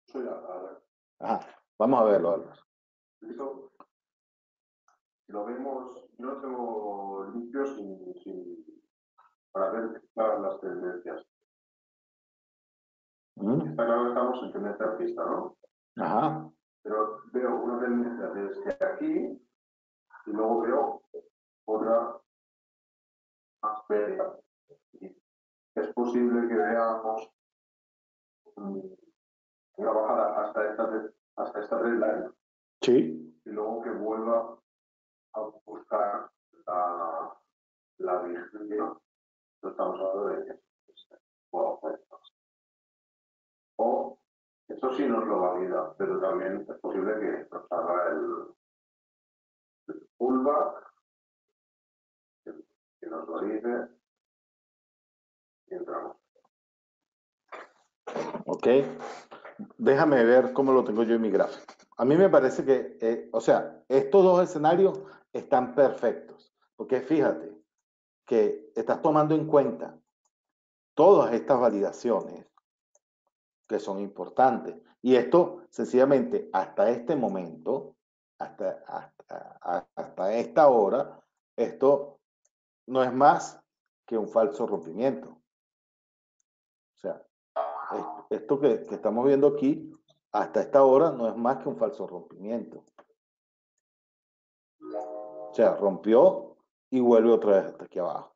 Soy Albert. Ajá. Vamos a verlo, Albert. Si lo vemos, yo lo tengo limpio sin, sin, para ver todas las tendencias. Mm. Está claro que estamos en tendencia artista, ¿no? Ajá. Pero veo una tendencia desde aquí y luego veo otra más fea es posible que veamos una bajada hasta esta, hasta esta red Sí. Y luego que vuelva a buscar la, la Estamos hablando de o eso sí nos lo valida, pero también es posible que nos haga el, el pullback, que, que nos valide entramos. Ok. Déjame ver cómo lo tengo yo en mi gráfico. A mí me parece que, eh, o sea, estos dos escenarios están perfectos. Porque fíjate que estás tomando en cuenta todas estas validaciones que son importantes. Y esto, sencillamente, hasta este momento, hasta, hasta, hasta esta hora, esto no es más que un falso rompimiento. O sea, esto que, estamos viendo aquí, hasta esta hora, no es más que un falso rompimiento. O sea, rompió y vuelve otra vez hasta aquí abajo.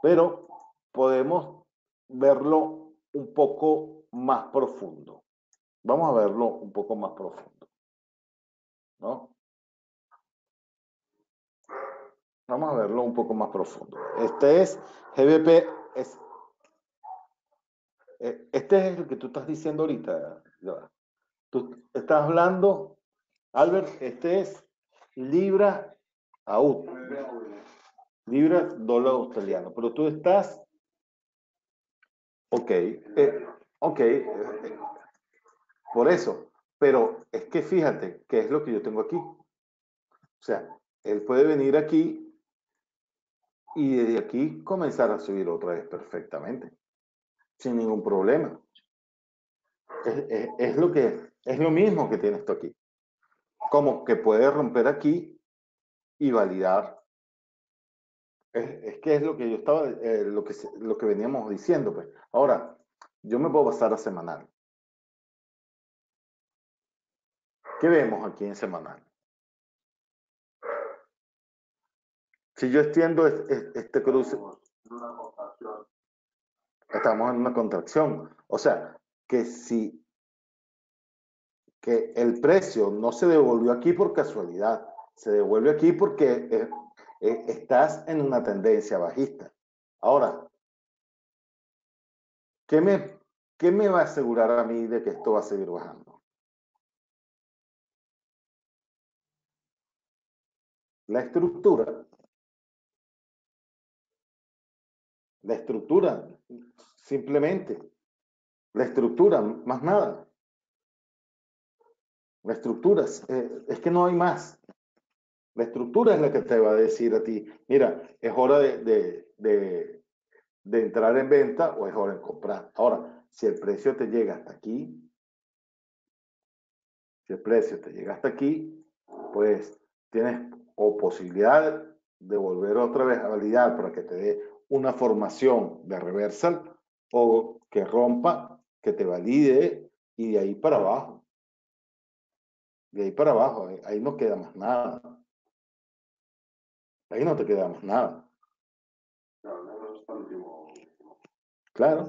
Pero podemos verlo un poco más profundo. Vamos a verlo un poco más profundo. ¿No? Vamos a verlo un poco más profundo. Este es GBP. Es, eh, este es el que tú estás diciendo ahorita. Tú estás hablando, Albert, este es Libra AUD. Libra dólar australiano. Pero tú estás. Ok. Eh, ok. Eh, por eso. Pero es que fíjate, ¿qué es lo que yo tengo aquí? O sea, él puede venir aquí y desde aquí comenzar a subir otra vez perfectamente, sin ningún problema. Es, lo que es lo mismo que tiene esto aquí. Como que puede romper aquí y validar. Es, que es lo que yo estaba, eh, lo, que, lo que veníamos diciendo. Pues. Ahora, yo me puedo pasar a semanal. ¿Qué vemos aquí en semanal? Si yo extiendo este cruce, estamos en una contracción. O sea, que si que el precio no se devolvió aquí por casualidad, se devuelve aquí porque eh, eh, estás en una tendencia bajista. Ahora, ¿qué me, ¿qué me va a asegurar a mí de que esto va a seguir bajando? La estructura La estructura, simplemente. La estructura, más nada. La estructura, eh, es que no hay más. La estructura es la que te va a decir a ti, mira, es hora de, de, entrar en venta o es hora de comprar. Ahora, si el precio te llega hasta aquí, si el precio te llega hasta aquí, pues tienes o posibilidad de volver otra vez a validar para que te dé una formación de reversal o que rompa, que te valide y de ahí para abajo. De ahí para abajo, ahí no queda más nada. Ahí no te queda más nada. Claro.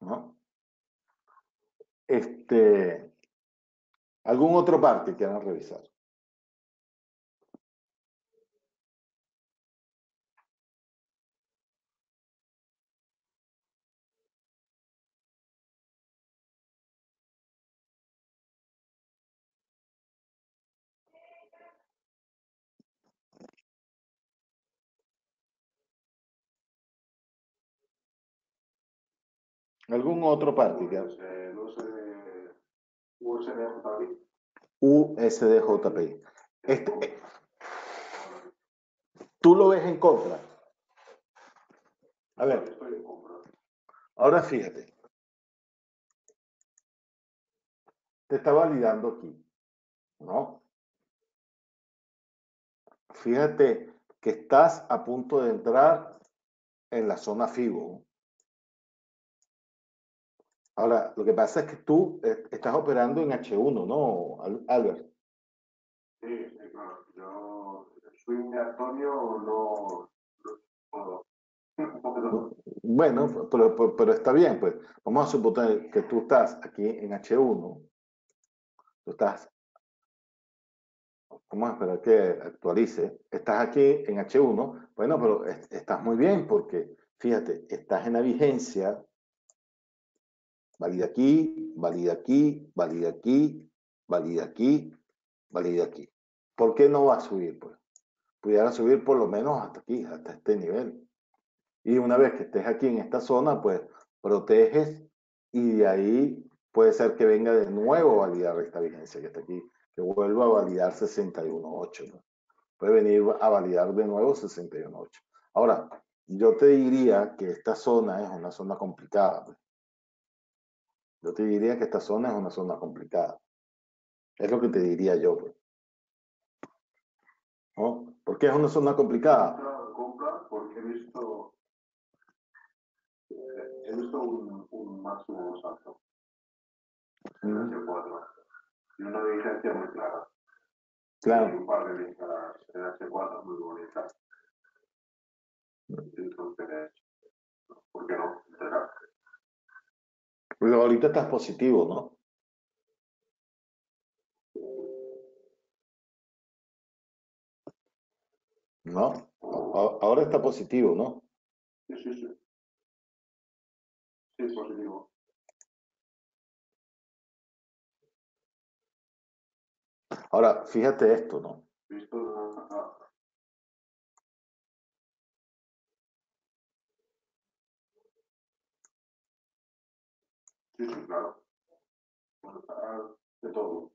¿No? Este, ¿Algún otro parte que quieran revisar? ¿Algún otro partido? USDJP. USDJP. Este, eh, ¿Tú lo ves en contra? A ver. Ahora fíjate. Te está validando aquí. ¿No? Fíjate que estás a punto de entrar en la zona FIBO. Ahora, lo que pasa es que tú eh, estás operando en H1, ¿no, Albert? Sí, sí, claro. Yo, swing de Antonio no... <laughs> Bueno, pero, pero, está bien, pues. Vamos a suponer que tú estás aquí en H1. Tú estás... Vamos a esperar que actualice. Estás aquí en H1. Bueno, pero estás muy bien porque, fíjate, estás en la vigencia Valida aquí, valida aquí, valida aquí, valida aquí, valida aquí. ¿Por qué no va a subir? Pues pudiera subir por lo menos hasta aquí, hasta este nivel. Y una vez que estés aquí en esta zona, pues proteges y de ahí puede ser que venga de nuevo a validar esta vigencia que está aquí, que vuelva a validar 61.8. Puede venir a validar de nuevo 61.8. Ahora, yo te diría que esta zona es una zona complicada. Pues. Yo te diría que esta zona es una zona complicada. Es lo que te diría yo. Pues. ¿No? ¿Por qué es una zona complicada? Porque he visto, eh, he visto un, un máximo alto. Mm. Y una diligencia muy clara. Claro. Y un par de listas en H4 muy bonitas. Entonces, ¿por qué no? ¿Será? Pero ahorita estás positivo, ¿no? ¿No? Ahora está positivo, ¿no? Sí, sí, sí. Sí, positivo. Ahora, fíjate esto, ¿no? Sí, sí, claro. De todo.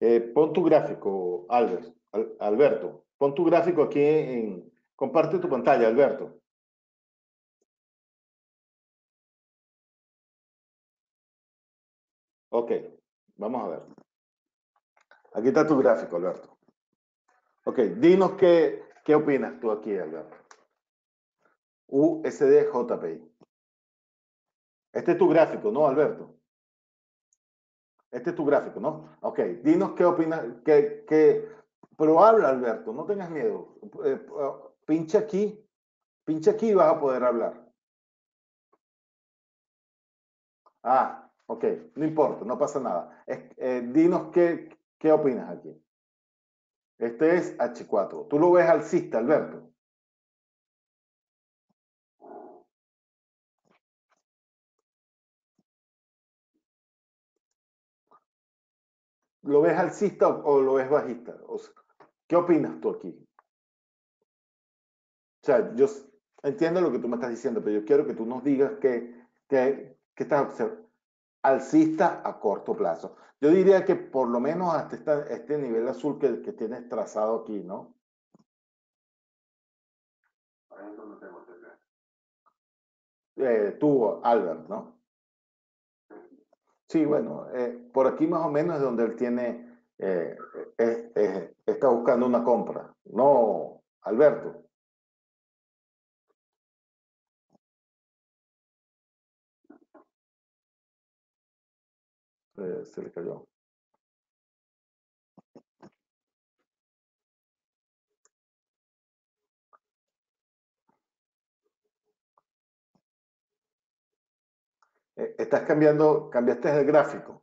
Eh, pon tu gráfico, Albert, Al- Alberto. Pon tu gráfico aquí en... Comparte tu pantalla, Alberto. Ok, vamos a ver. Aquí está tu gráfico, Alberto. Ok, dinos qué, qué opinas tú aquí, Alberto. USD JPI. Este es tu gráfico, ¿no, Alberto? Este es tu gráfico, ¿no? Ok, dinos qué opinas, qué, qué... Pero habla, Alberto, no tengas miedo. Eh, eh, pincha aquí, pincha aquí y vas a poder hablar. Ah, ok, no importa, no pasa nada. Eh, dinos qué, qué opinas aquí. Este es H4. Tú lo ves alcista, Alberto. ¿Lo ves alcista o, lo ves bajista? O sea, ¿qué opinas tú aquí? O sea, yo entiendo lo que tú me estás diciendo, pero yo quiero que tú nos digas qué, qué, qué estás observando. Alcista a corto plazo. Yo diría que por lo menos hasta esta- este nivel azul que, que tienes trazado aquí, ¿no? Ahí es donde tengo el TP. Eh, tú, Albert, ¿no? Sí, bueno, eh, por aquí más o menos es donde él tiene, eh, eh, está buscando una compra. No, Alberto. Eh, se le cayó. Estás cambiando, cambiaste el gráfico.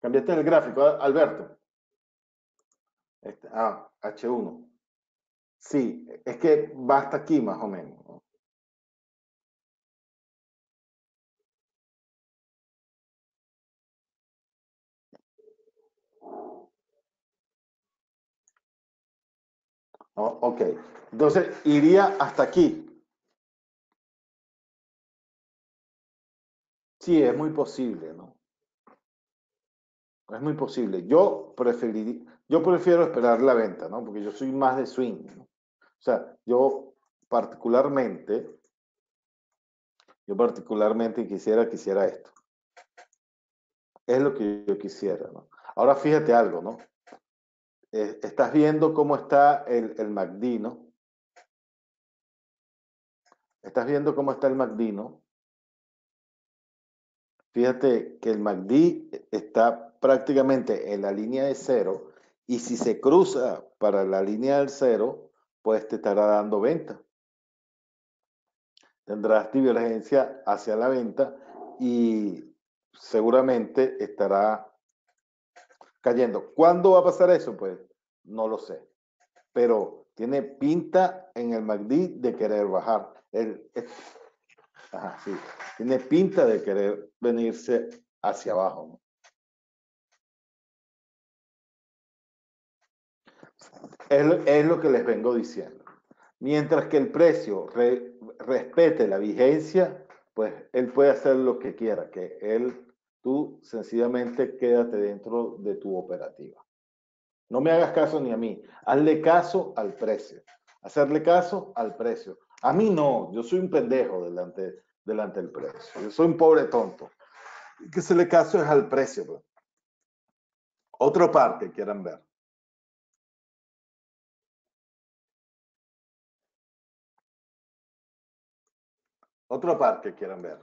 Cambiaste el gráfico, Al- Alberto. Este, ah, H1. Sí, es que va hasta aquí más o menos. ¿no? Oh, ok, entonces iría hasta aquí. Sí, es muy posible, ¿no? Es muy posible. Yo yo prefiero esperar la venta, ¿no? Porque yo soy más de swing. O sea, yo particularmente, yo particularmente quisiera, quisiera esto. Es lo que yo quisiera, ¿no? Ahora fíjate algo, ¿no? Eh, estás viendo cómo está el, el. Estás viendo cómo está el MACD. Fíjate que el MACD está prácticamente en la línea de cero y si se cruza para la línea del cero, pues te estará dando venta. Tendrás divergencia hacia la venta y seguramente estará cayendo. ¿Cuándo va a pasar eso? Pues no lo sé. Pero tiene pinta en el MACD de querer bajar. El, sí. Tiene pinta de querer venirse hacia abajo. Es, lo- que les vengo diciendo. Mientras que el precio re- respete la vigencia, pues él puede hacer lo que quiera, que él, tú sencillamente quédate dentro de tu operativa. No me hagas caso ni a mí, hazle caso al precio. Hacerle caso al precio. A mí no, yo soy un pendejo delante, delante del precio. Yo soy un pobre tonto. Que se le caso es al precio. Bro. Otro par que quieran ver. Otro par que quieran ver.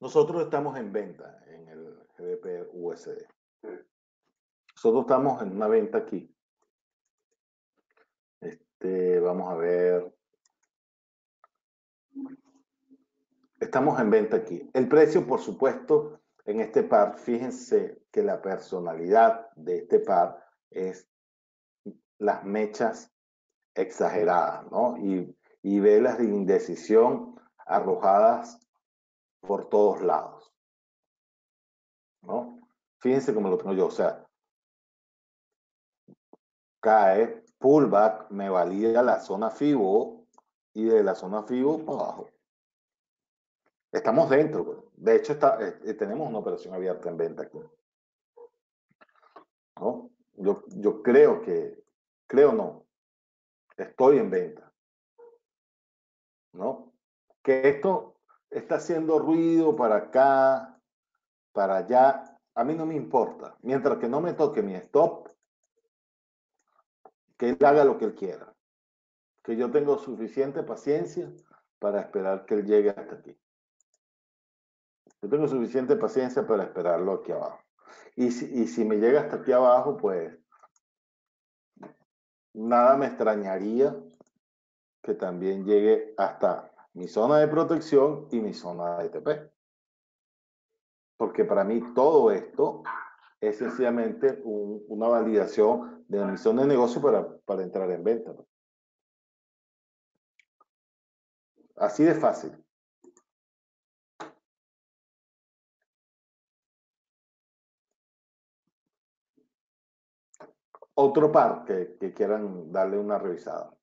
Nosotros estamos en venta en el GBP USD. Nosotros estamos en una venta aquí. Este, vamos a ver. Estamos en venta aquí. El precio, por supuesto, en este par, fíjense que la personalidad de este par es las mechas exageradas, ¿no? Y, y velas de indecisión arrojadas por todos lados. Fíjense cómo lo tengo yo, o sea, cae, pullback, me valida la zona FIBO y de la zona FIBO para abajo. Estamos dentro, pues. de hecho está, eh, tenemos una operación abierta en venta aquí. ¿No? Yo, yo creo que, creo no, estoy en venta. ¿No? Que esto está haciendo ruido para acá, para allá, a mí no me importa. Mientras que no me toque mi stop, que él haga lo que él quiera. Que yo tengo suficiente paciencia para esperar que él llegue hasta aquí. Yo tengo suficiente paciencia para esperarlo aquí abajo. Y si, y si me llega hasta aquí abajo, pues nada me extrañaría que también llegue hasta mi zona de protección y mi zona de TP. Porque para mí todo esto es sencillamente una validación de mi zona de negocio para, para entrar en venta. Así de fácil. Otro par que quieran darle una revisada.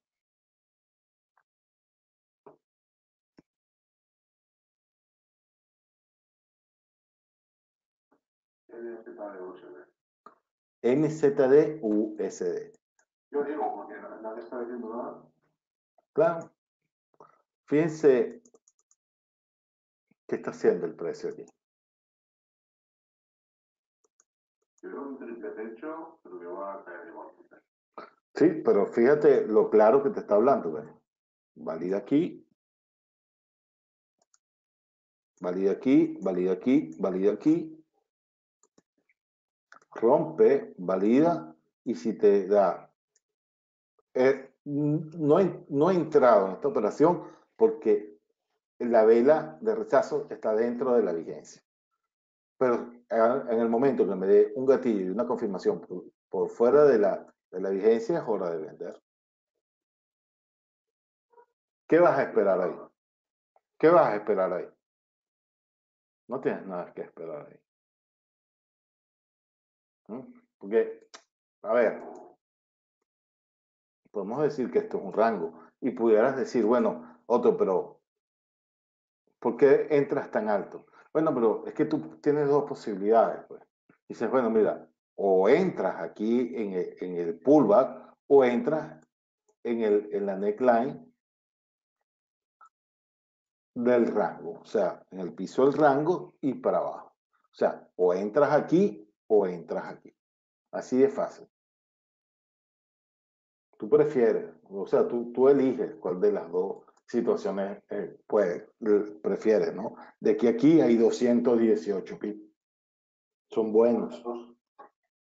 NZD USD. Yo digo, porque nadie está diciendo nada. Claro. Fíjense qué está haciendo el precio aquí. Yo un triple techo, pero que va a caer igual. Sí, pero fíjate lo claro que te está hablando. ¿ves? Valida aquí. Valida aquí, valida aquí, valida aquí, rompe, valida y si te da... Eh, no, he, no he entrado en esta operación porque la vela de rechazo está dentro de la vigencia. Pero en el momento que me dé un gatillo y una confirmación por, fuera de la, de la vigencia, es hora de vender. ¿Qué vas a esperar ahí? ¿Qué vas a esperar ahí? No tienes nada que esperar ahí. Porque, a ver, podemos decir que esto es un rango y pudieras decir, bueno, otro, pero ¿por qué entras tan alto? Bueno, pero es que tú tienes dos posibilidades. Pues. Dices, bueno, mira, o entras aquí en el, en el pullback o entras en, el, en la neckline del rango, o sea, en el piso del rango y para abajo. O sea, o entras aquí o entras aquí. Así de fácil. Tú prefieres, o sea, tú, tú eliges cuál de las dos situaciones eh, pues, prefieres, ¿no? De que aquí hay 218 pips. Son buenos.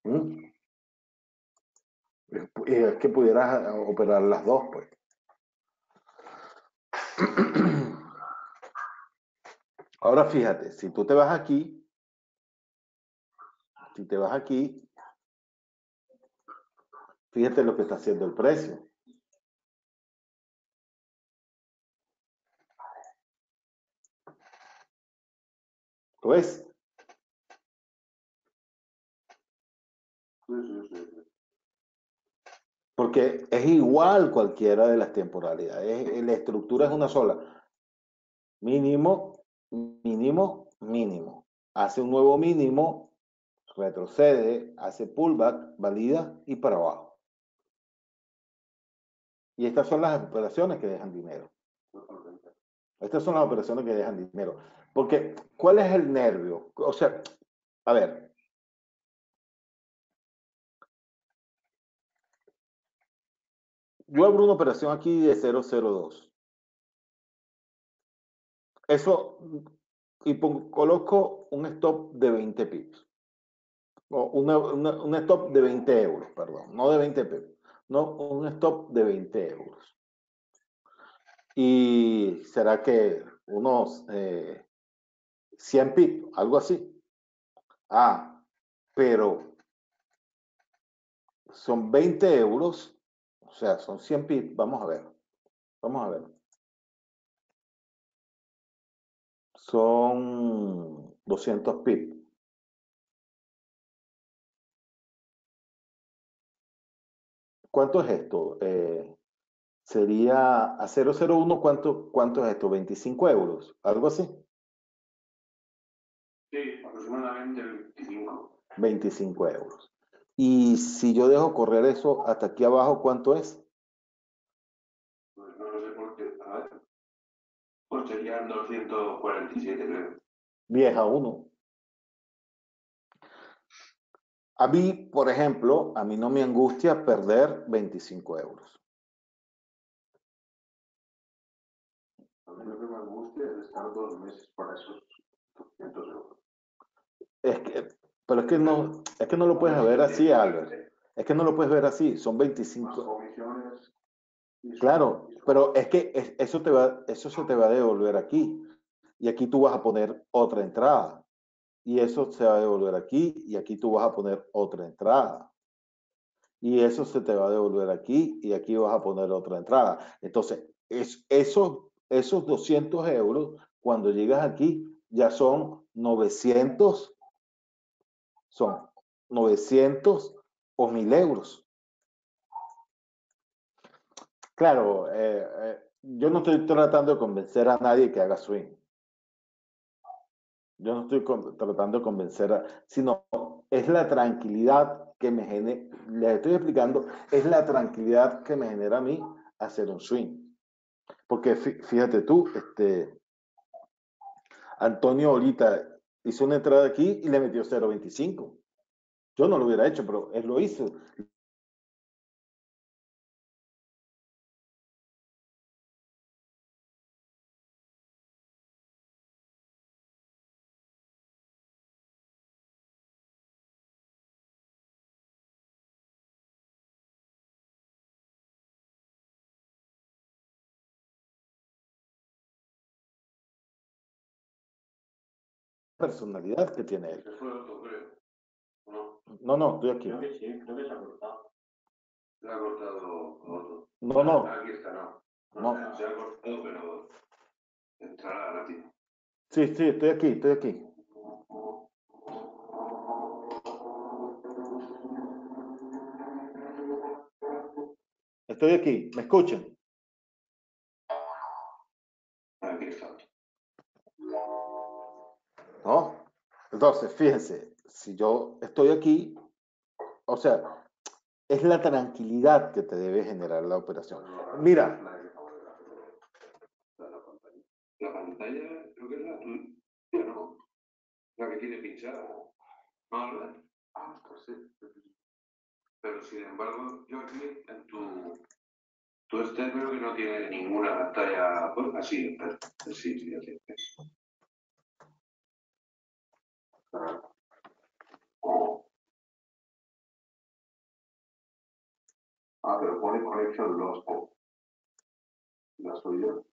¿Mm? Y es que pudieras operar las dos, pues. <clears throat> Ahora fíjate, si tú te vas aquí, si te vas aquí, fíjate lo que está haciendo el precio. ¿Lo Porque es igual cualquiera de las temporalidades. La estructura es una sola. Mínimo, mínimo, mínimo. Hace un nuevo mínimo, retrocede, hace pullback, valida y para abajo. Y estas son las operaciones que dejan dinero. Estas son las operaciones que dejan dinero. Porque, ¿cuál es el nervio? O sea, a ver. Yo abro una operación aquí de 002. Eso y coloco un stop de 20 pips. O una, un stop de 20 euros, perdón, no de 20 pips. No, un stop de 20 euros. Y será que unos 100 eh, pips, algo así. Ah, pero son 20 euros, o sea, son 100 pips. Vamos a ver. Vamos a ver. Son 200 pips. ¿Cuánto es esto? Eh, sería a 001, ¿cuánto, ¿cuánto es esto? ¿25 euros? ¿Algo así? Sí, aproximadamente 25. 25 euros. Y si yo dejo correr eso hasta aquí abajo, ¿cuánto es? Pues no lo sé por qué. A ver. Pues serían 247, creo. Vieja uno. A mí, por ejemplo, a mí no me angustia perder 25 euros. A mí lo que me angustia es estar dos meses para esos 200 euros. Es que, pero es que no, es que no lo puedes ver así, Albert. Es que no lo puedes ver así, son 25. comisiones. Claro, pero es que eso, te va, eso se te va a devolver aquí. Y aquí tú vas a poner otra entrada y eso se va a devolver aquí y aquí tú vas a poner otra entrada. Y eso se te va a devolver aquí y aquí vas a poner otra entrada. Entonces, es, esos, esos 200 euros, cuando llegas aquí, ya son 900, son 900 o 1000 euros. Claro, eh, eh, yo no estoy tratando de convencer a nadie que haga swing. Yo no estoy tratando de convencer, a, sino es la tranquilidad que me genera, les estoy explicando, es la tranquilidad que me genera a mí hacer un swing. Porque fíjate tú, este, Antonio ahorita hizo una entrada aquí y le metió 0.25. Yo no lo hubiera hecho, pero él lo hizo. Personalidad que tiene él. No, no, estoy aquí. Creo que sí, creo que se ha cortado. Se ha cortado otro. No, no. Aquí está, no. no. Se ha cortado, pero entrará rápido. Sí, sí, estoy aquí, estoy aquí. Estoy aquí, ¿me escuchan? Entonces, fíjense, si yo estoy aquí, o sea, es la tranquilidad que te debe generar la operación. Mira. La pantalla, creo que es la tuya, ¿no? La que tiene pinchada. ¿No, Ah, pues sí. Pero sin embargo, yo aquí en tu, tu este creo que no tiene ninguna pantalla pues, así, sí, sí, así. Ah, pero pone connection lost. La yo.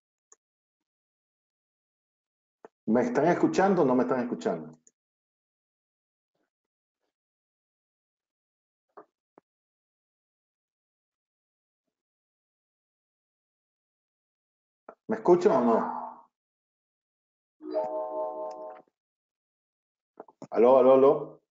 ¿Me están escuchando o no me están escuchando? ¿Me escuchan o no? Aló, aló, aló.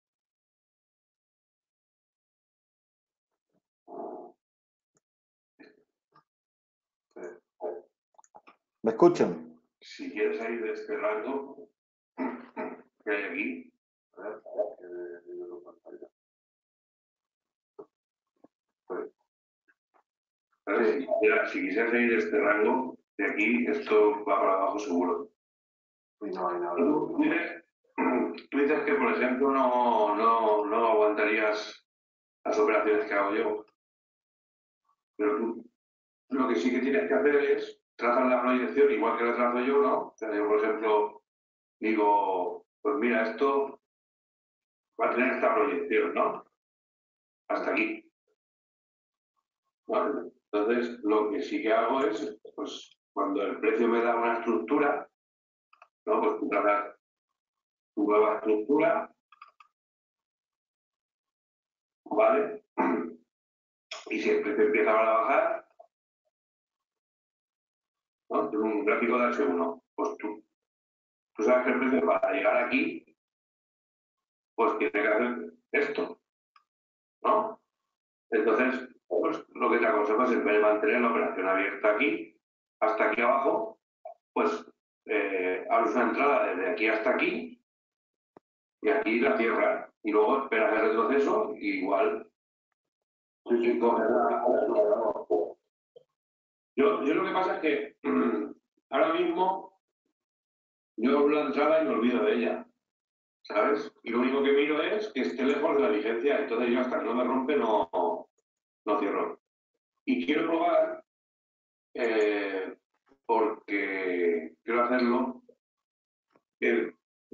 ¿Me escuchan? Si quieres salir de este rango que hay aquí, a ver, si, si quisieras salir de este rango, de aquí, esto va para abajo seguro. Y no hay nada tú dices que, por ejemplo, no, no, no aguantarías las operaciones que hago yo. Pero tú lo que sí que tienes que hacer es trazar la proyección igual que la trazo yo, ¿no? por ejemplo, digo, pues mira, esto va a tener esta proyección, ¿no? Hasta aquí. entonces, lo que sí que hago es, pues, cuando el precio me da una estructura, ¿no? Pues contratar tu nueva estructura, ¿vale? Y si el precio empieza a bajar, ¿no? un gráfico de H1, pues tú, tú sabes que el precio para llegar aquí, pues tiene que hacer esto, ¿no? Entonces, pues lo que te aconsejo es en vez de mantener la operación abierta aquí, hasta aquí abajo, pues eh, abres una entrada desde aquí hasta aquí y aquí la cierras y luego esperas el retroceso y igual sí, sí, yo, yo lo que pasa es que <clears throat> ahora mismo yo abro la entrada y me olvido de ella, ¿sabes? Y lo único que miro es que esté lejos de la vigencia, entonces yo hasta que no me rompe no, no cierro. Y quiero probar, eh, porque quiero hacerlo,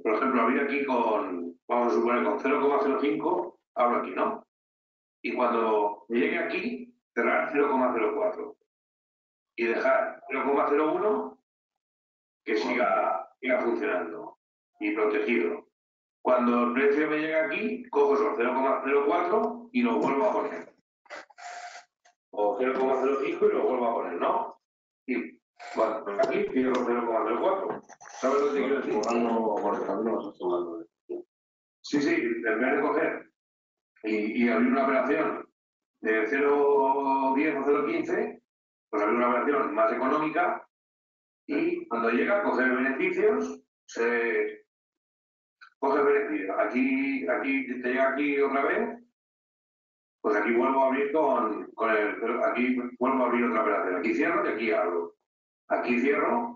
por ejemplo, abrir aquí con, vamos a suponer, con 0,05, abro aquí, ¿no? Y cuando llegue aquí, cerrar 0,04 y dejar 0,01 que siga, siga funcionando y protegido. Cuando el precio me llega aquí, cojo esos 0,04 y lo vuelvo a poner. O 0,05 y lo vuelvo a poner, ¿no? Y cuando aquí cierro 0,04. ¿Sabes lo que quiero decir? Sí, sí, en vez de coger y, y abrir una operación de 0,10 o 0,15, pues abrir una operación más económica y cuando llega a coger beneficios, se coge beneficios. Aquí, aquí te llega aquí otra vez, pues aquí vuelvo a abrir con, con el, aquí vuelvo a abrir otra operación. Aquí cierro y aquí abro. Aquí cierro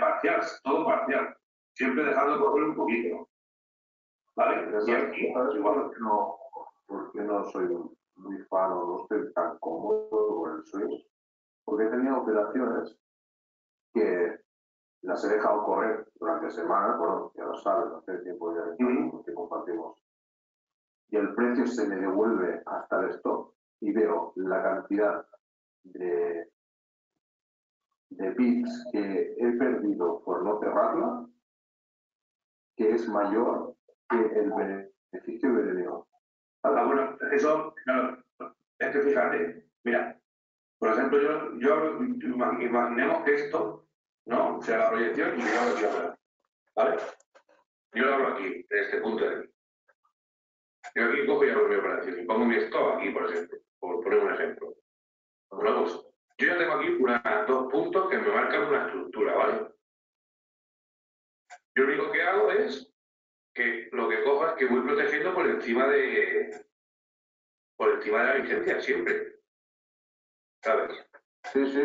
parcial, todo parcial. Siempre dejando coger un poquito. ¿Vale? Y aquí, igual. No, porque no soy muy fan o no estoy tan cómodo con el switch porque he tenido operaciones que las he dejado correr durante semanas, bueno, ya lo sabes, hace tiempo ya que compartimos, y el precio se me devuelve hasta el stop y veo la cantidad de, de bits que he perdido por no cerrarla, que es mayor que el beneficio he tenido. Ah, bueno, eso, claro, es que fíjate, mira, por ejemplo, yo, yo imaginemos que esto, ¿no? Sea la proyección y yo lo ahora. ¿Vale? Yo lo abro aquí, en este punto de aquí. Yo aquí cojo y abro mi operación y pongo mi stop aquí, por ejemplo, por poner un ejemplo. Bueno, pues, yo ya tengo aquí una, dos puntos que me marcan una estructura, ¿vale? Yo lo único que hago es que lo que cojo es que voy protegiendo por encima de por encima de la vigencia siempre. ¿sabes? Sí, sí.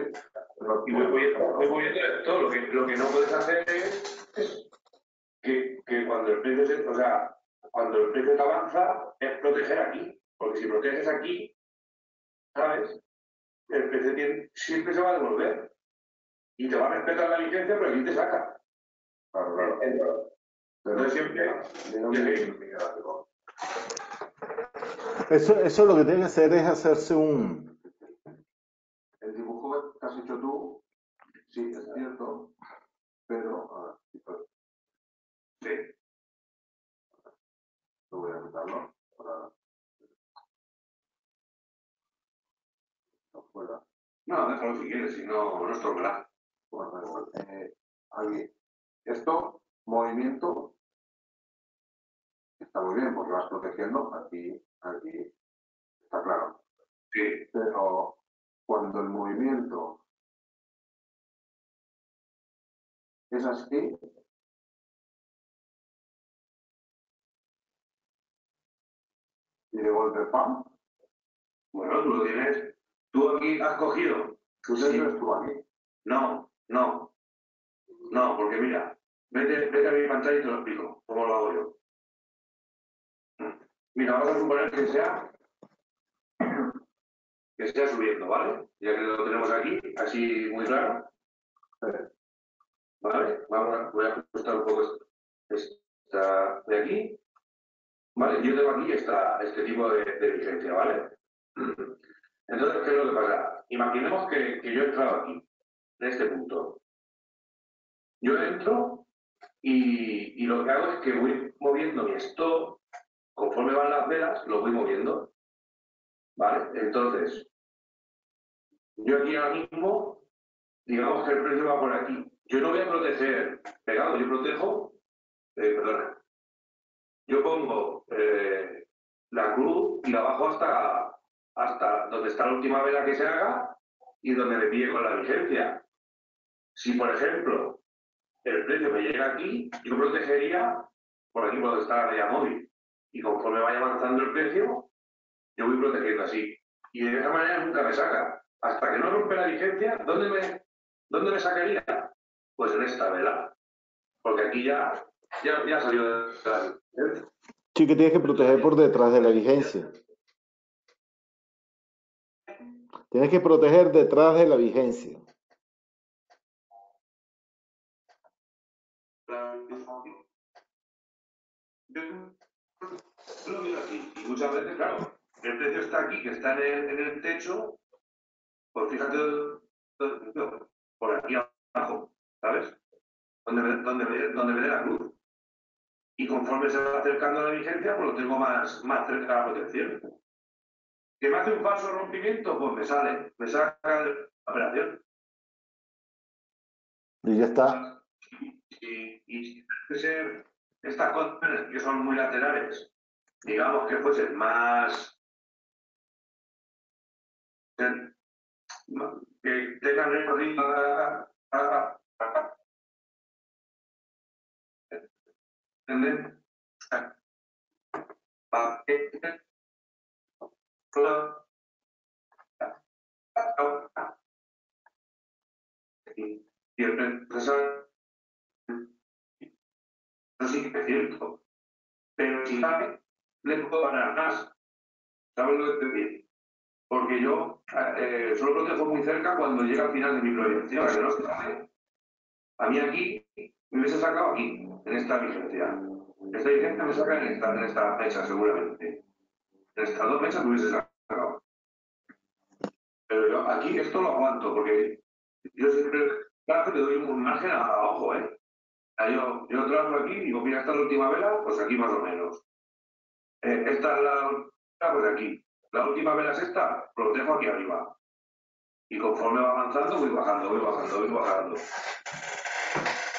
Y voy poniendo todo. Lo que, lo que no puedes hacer es, que, que, cuando el precio se, o sea, cuando el precio te avanza, es proteger aquí. Porque si proteges aquí, ¿sabes? El precio siempre se va a devolver. Y te va a respetar la licencia, pero aquí te saca. Claro, claro. Entonces siempre. Eso, eso lo que tiene que hacer es hacerse un, el dibujo que has hecho tú, sí, es cierto, pero... sí. No voy a quitarlo para... No fuera. No, déjalo si quieres, si no, no estorbará. Bueno, eh, aquí. Esto, movimiento, está muy bien porque vas protegiendo aquí, aquí, está claro. Sí. Pero cuando el movimiento es así, y de golpe ¡pam! Bueno, tú lo tienes. Tú aquí has cogido. ¿Tú sí. tú aquí? No, no. No, porque mira, vete, vete a mi pantalla y te lo explico, cómo lo hago yo. Mira, vamos a suponer que sea que esté subiendo, ¿vale? Ya que lo tenemos aquí, así muy claro. ¿Vale? Vamos a, voy a ajustar un poco esta de aquí, ¿vale? Yo tengo aquí esta, este tipo de, de vigencia, ¿vale? Entonces, ¿qué es lo que pasa? Imaginemos que, que yo he entrado aquí, en este punto. Yo entro y, y, lo que hago es que voy moviendo mi stop, conforme van las velas, lo voy moviendo. ¿Vale? Entonces, yo aquí ahora mismo, digamos que el precio va por aquí. Yo no voy a proteger pegado, yo protejo, eh, perdona, yo pongo eh, la cruz y la bajo hasta, hasta donde está la última vela que se haga y donde me pille con la vigencia. Si, por ejemplo, el precio me llega aquí, yo protegería por aquí por donde está la media móvil. Y conforme vaya avanzando el precio, yo voy protegiendo así. Y de esa manera nunca me saca. Hasta que no rompe la vigencia, ¿dónde me, dónde me sacaría? Pues en esta vela. Porque aquí ya, ya, ya salió Sí, que tienes que proteger por detrás de la vigencia. Tienes que proteger detrás de la vigencia. Lo miro aquí. Y muchas veces, claro, el precio está aquí, que está en el, techo, pues fíjate por aquí abajo, ¿sabes? Donde donde, donde me dé la cruz. Y conforme se va acercando a la vigencia, pues lo tengo más, más cerca de la protección. ¿Que me hace un falso rompimiento? Pues me sale, me saca la operación. Y ya está. Y, y, ser estas condiciones que son muy laterales, digamos que fuesen más que tengan a, ¿Entienden? Y el profesor no sí que es cierto. Pero si sabe, le puedo ganar más. ¿Sabes lo que te digo? Porque yo eh, solo protejo muy cerca cuando llega al final de mi proyección. A mí aquí me hubiese sacado aquí, en esta vigencia. Esta vigencia me saca en esta, en esta fecha, seguramente. En estas dos fechas me hubiese sacado. Pero yo aquí esto lo aguanto, porque yo siempre le doy un margen a, ojo, ¿eh? Yo, yo trabajo aquí y digo, mira, esta es la última vela, pues aquí más o menos. Eh, esta es la última, pues aquí. La última vela es esta, protejo aquí arriba. Y conforme va avanzando, voy bajando, voy bajando, voy bajando.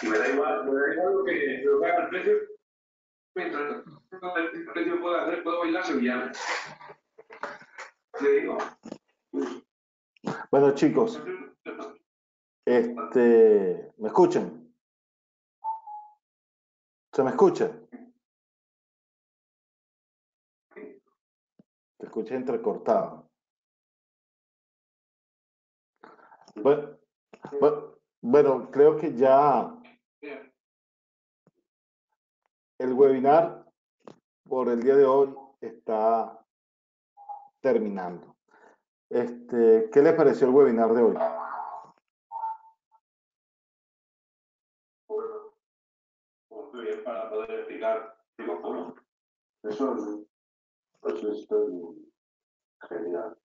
Y me da igual, me da igual lo que, lo el precio. Mientras el precio pueda hacer, puedo bailar sevillano. Te digo. Bueno, chicos, este, ¿me escuchan? ¿Se me escucha? Te escuché entrecortado. Bueno, bueno, creo que ya el webinar por el día de hoy está terminando. Este, ¿Qué les pareció el webinar de hoy? Muy bien para poder explicar bueno, Eso es, eso es genial.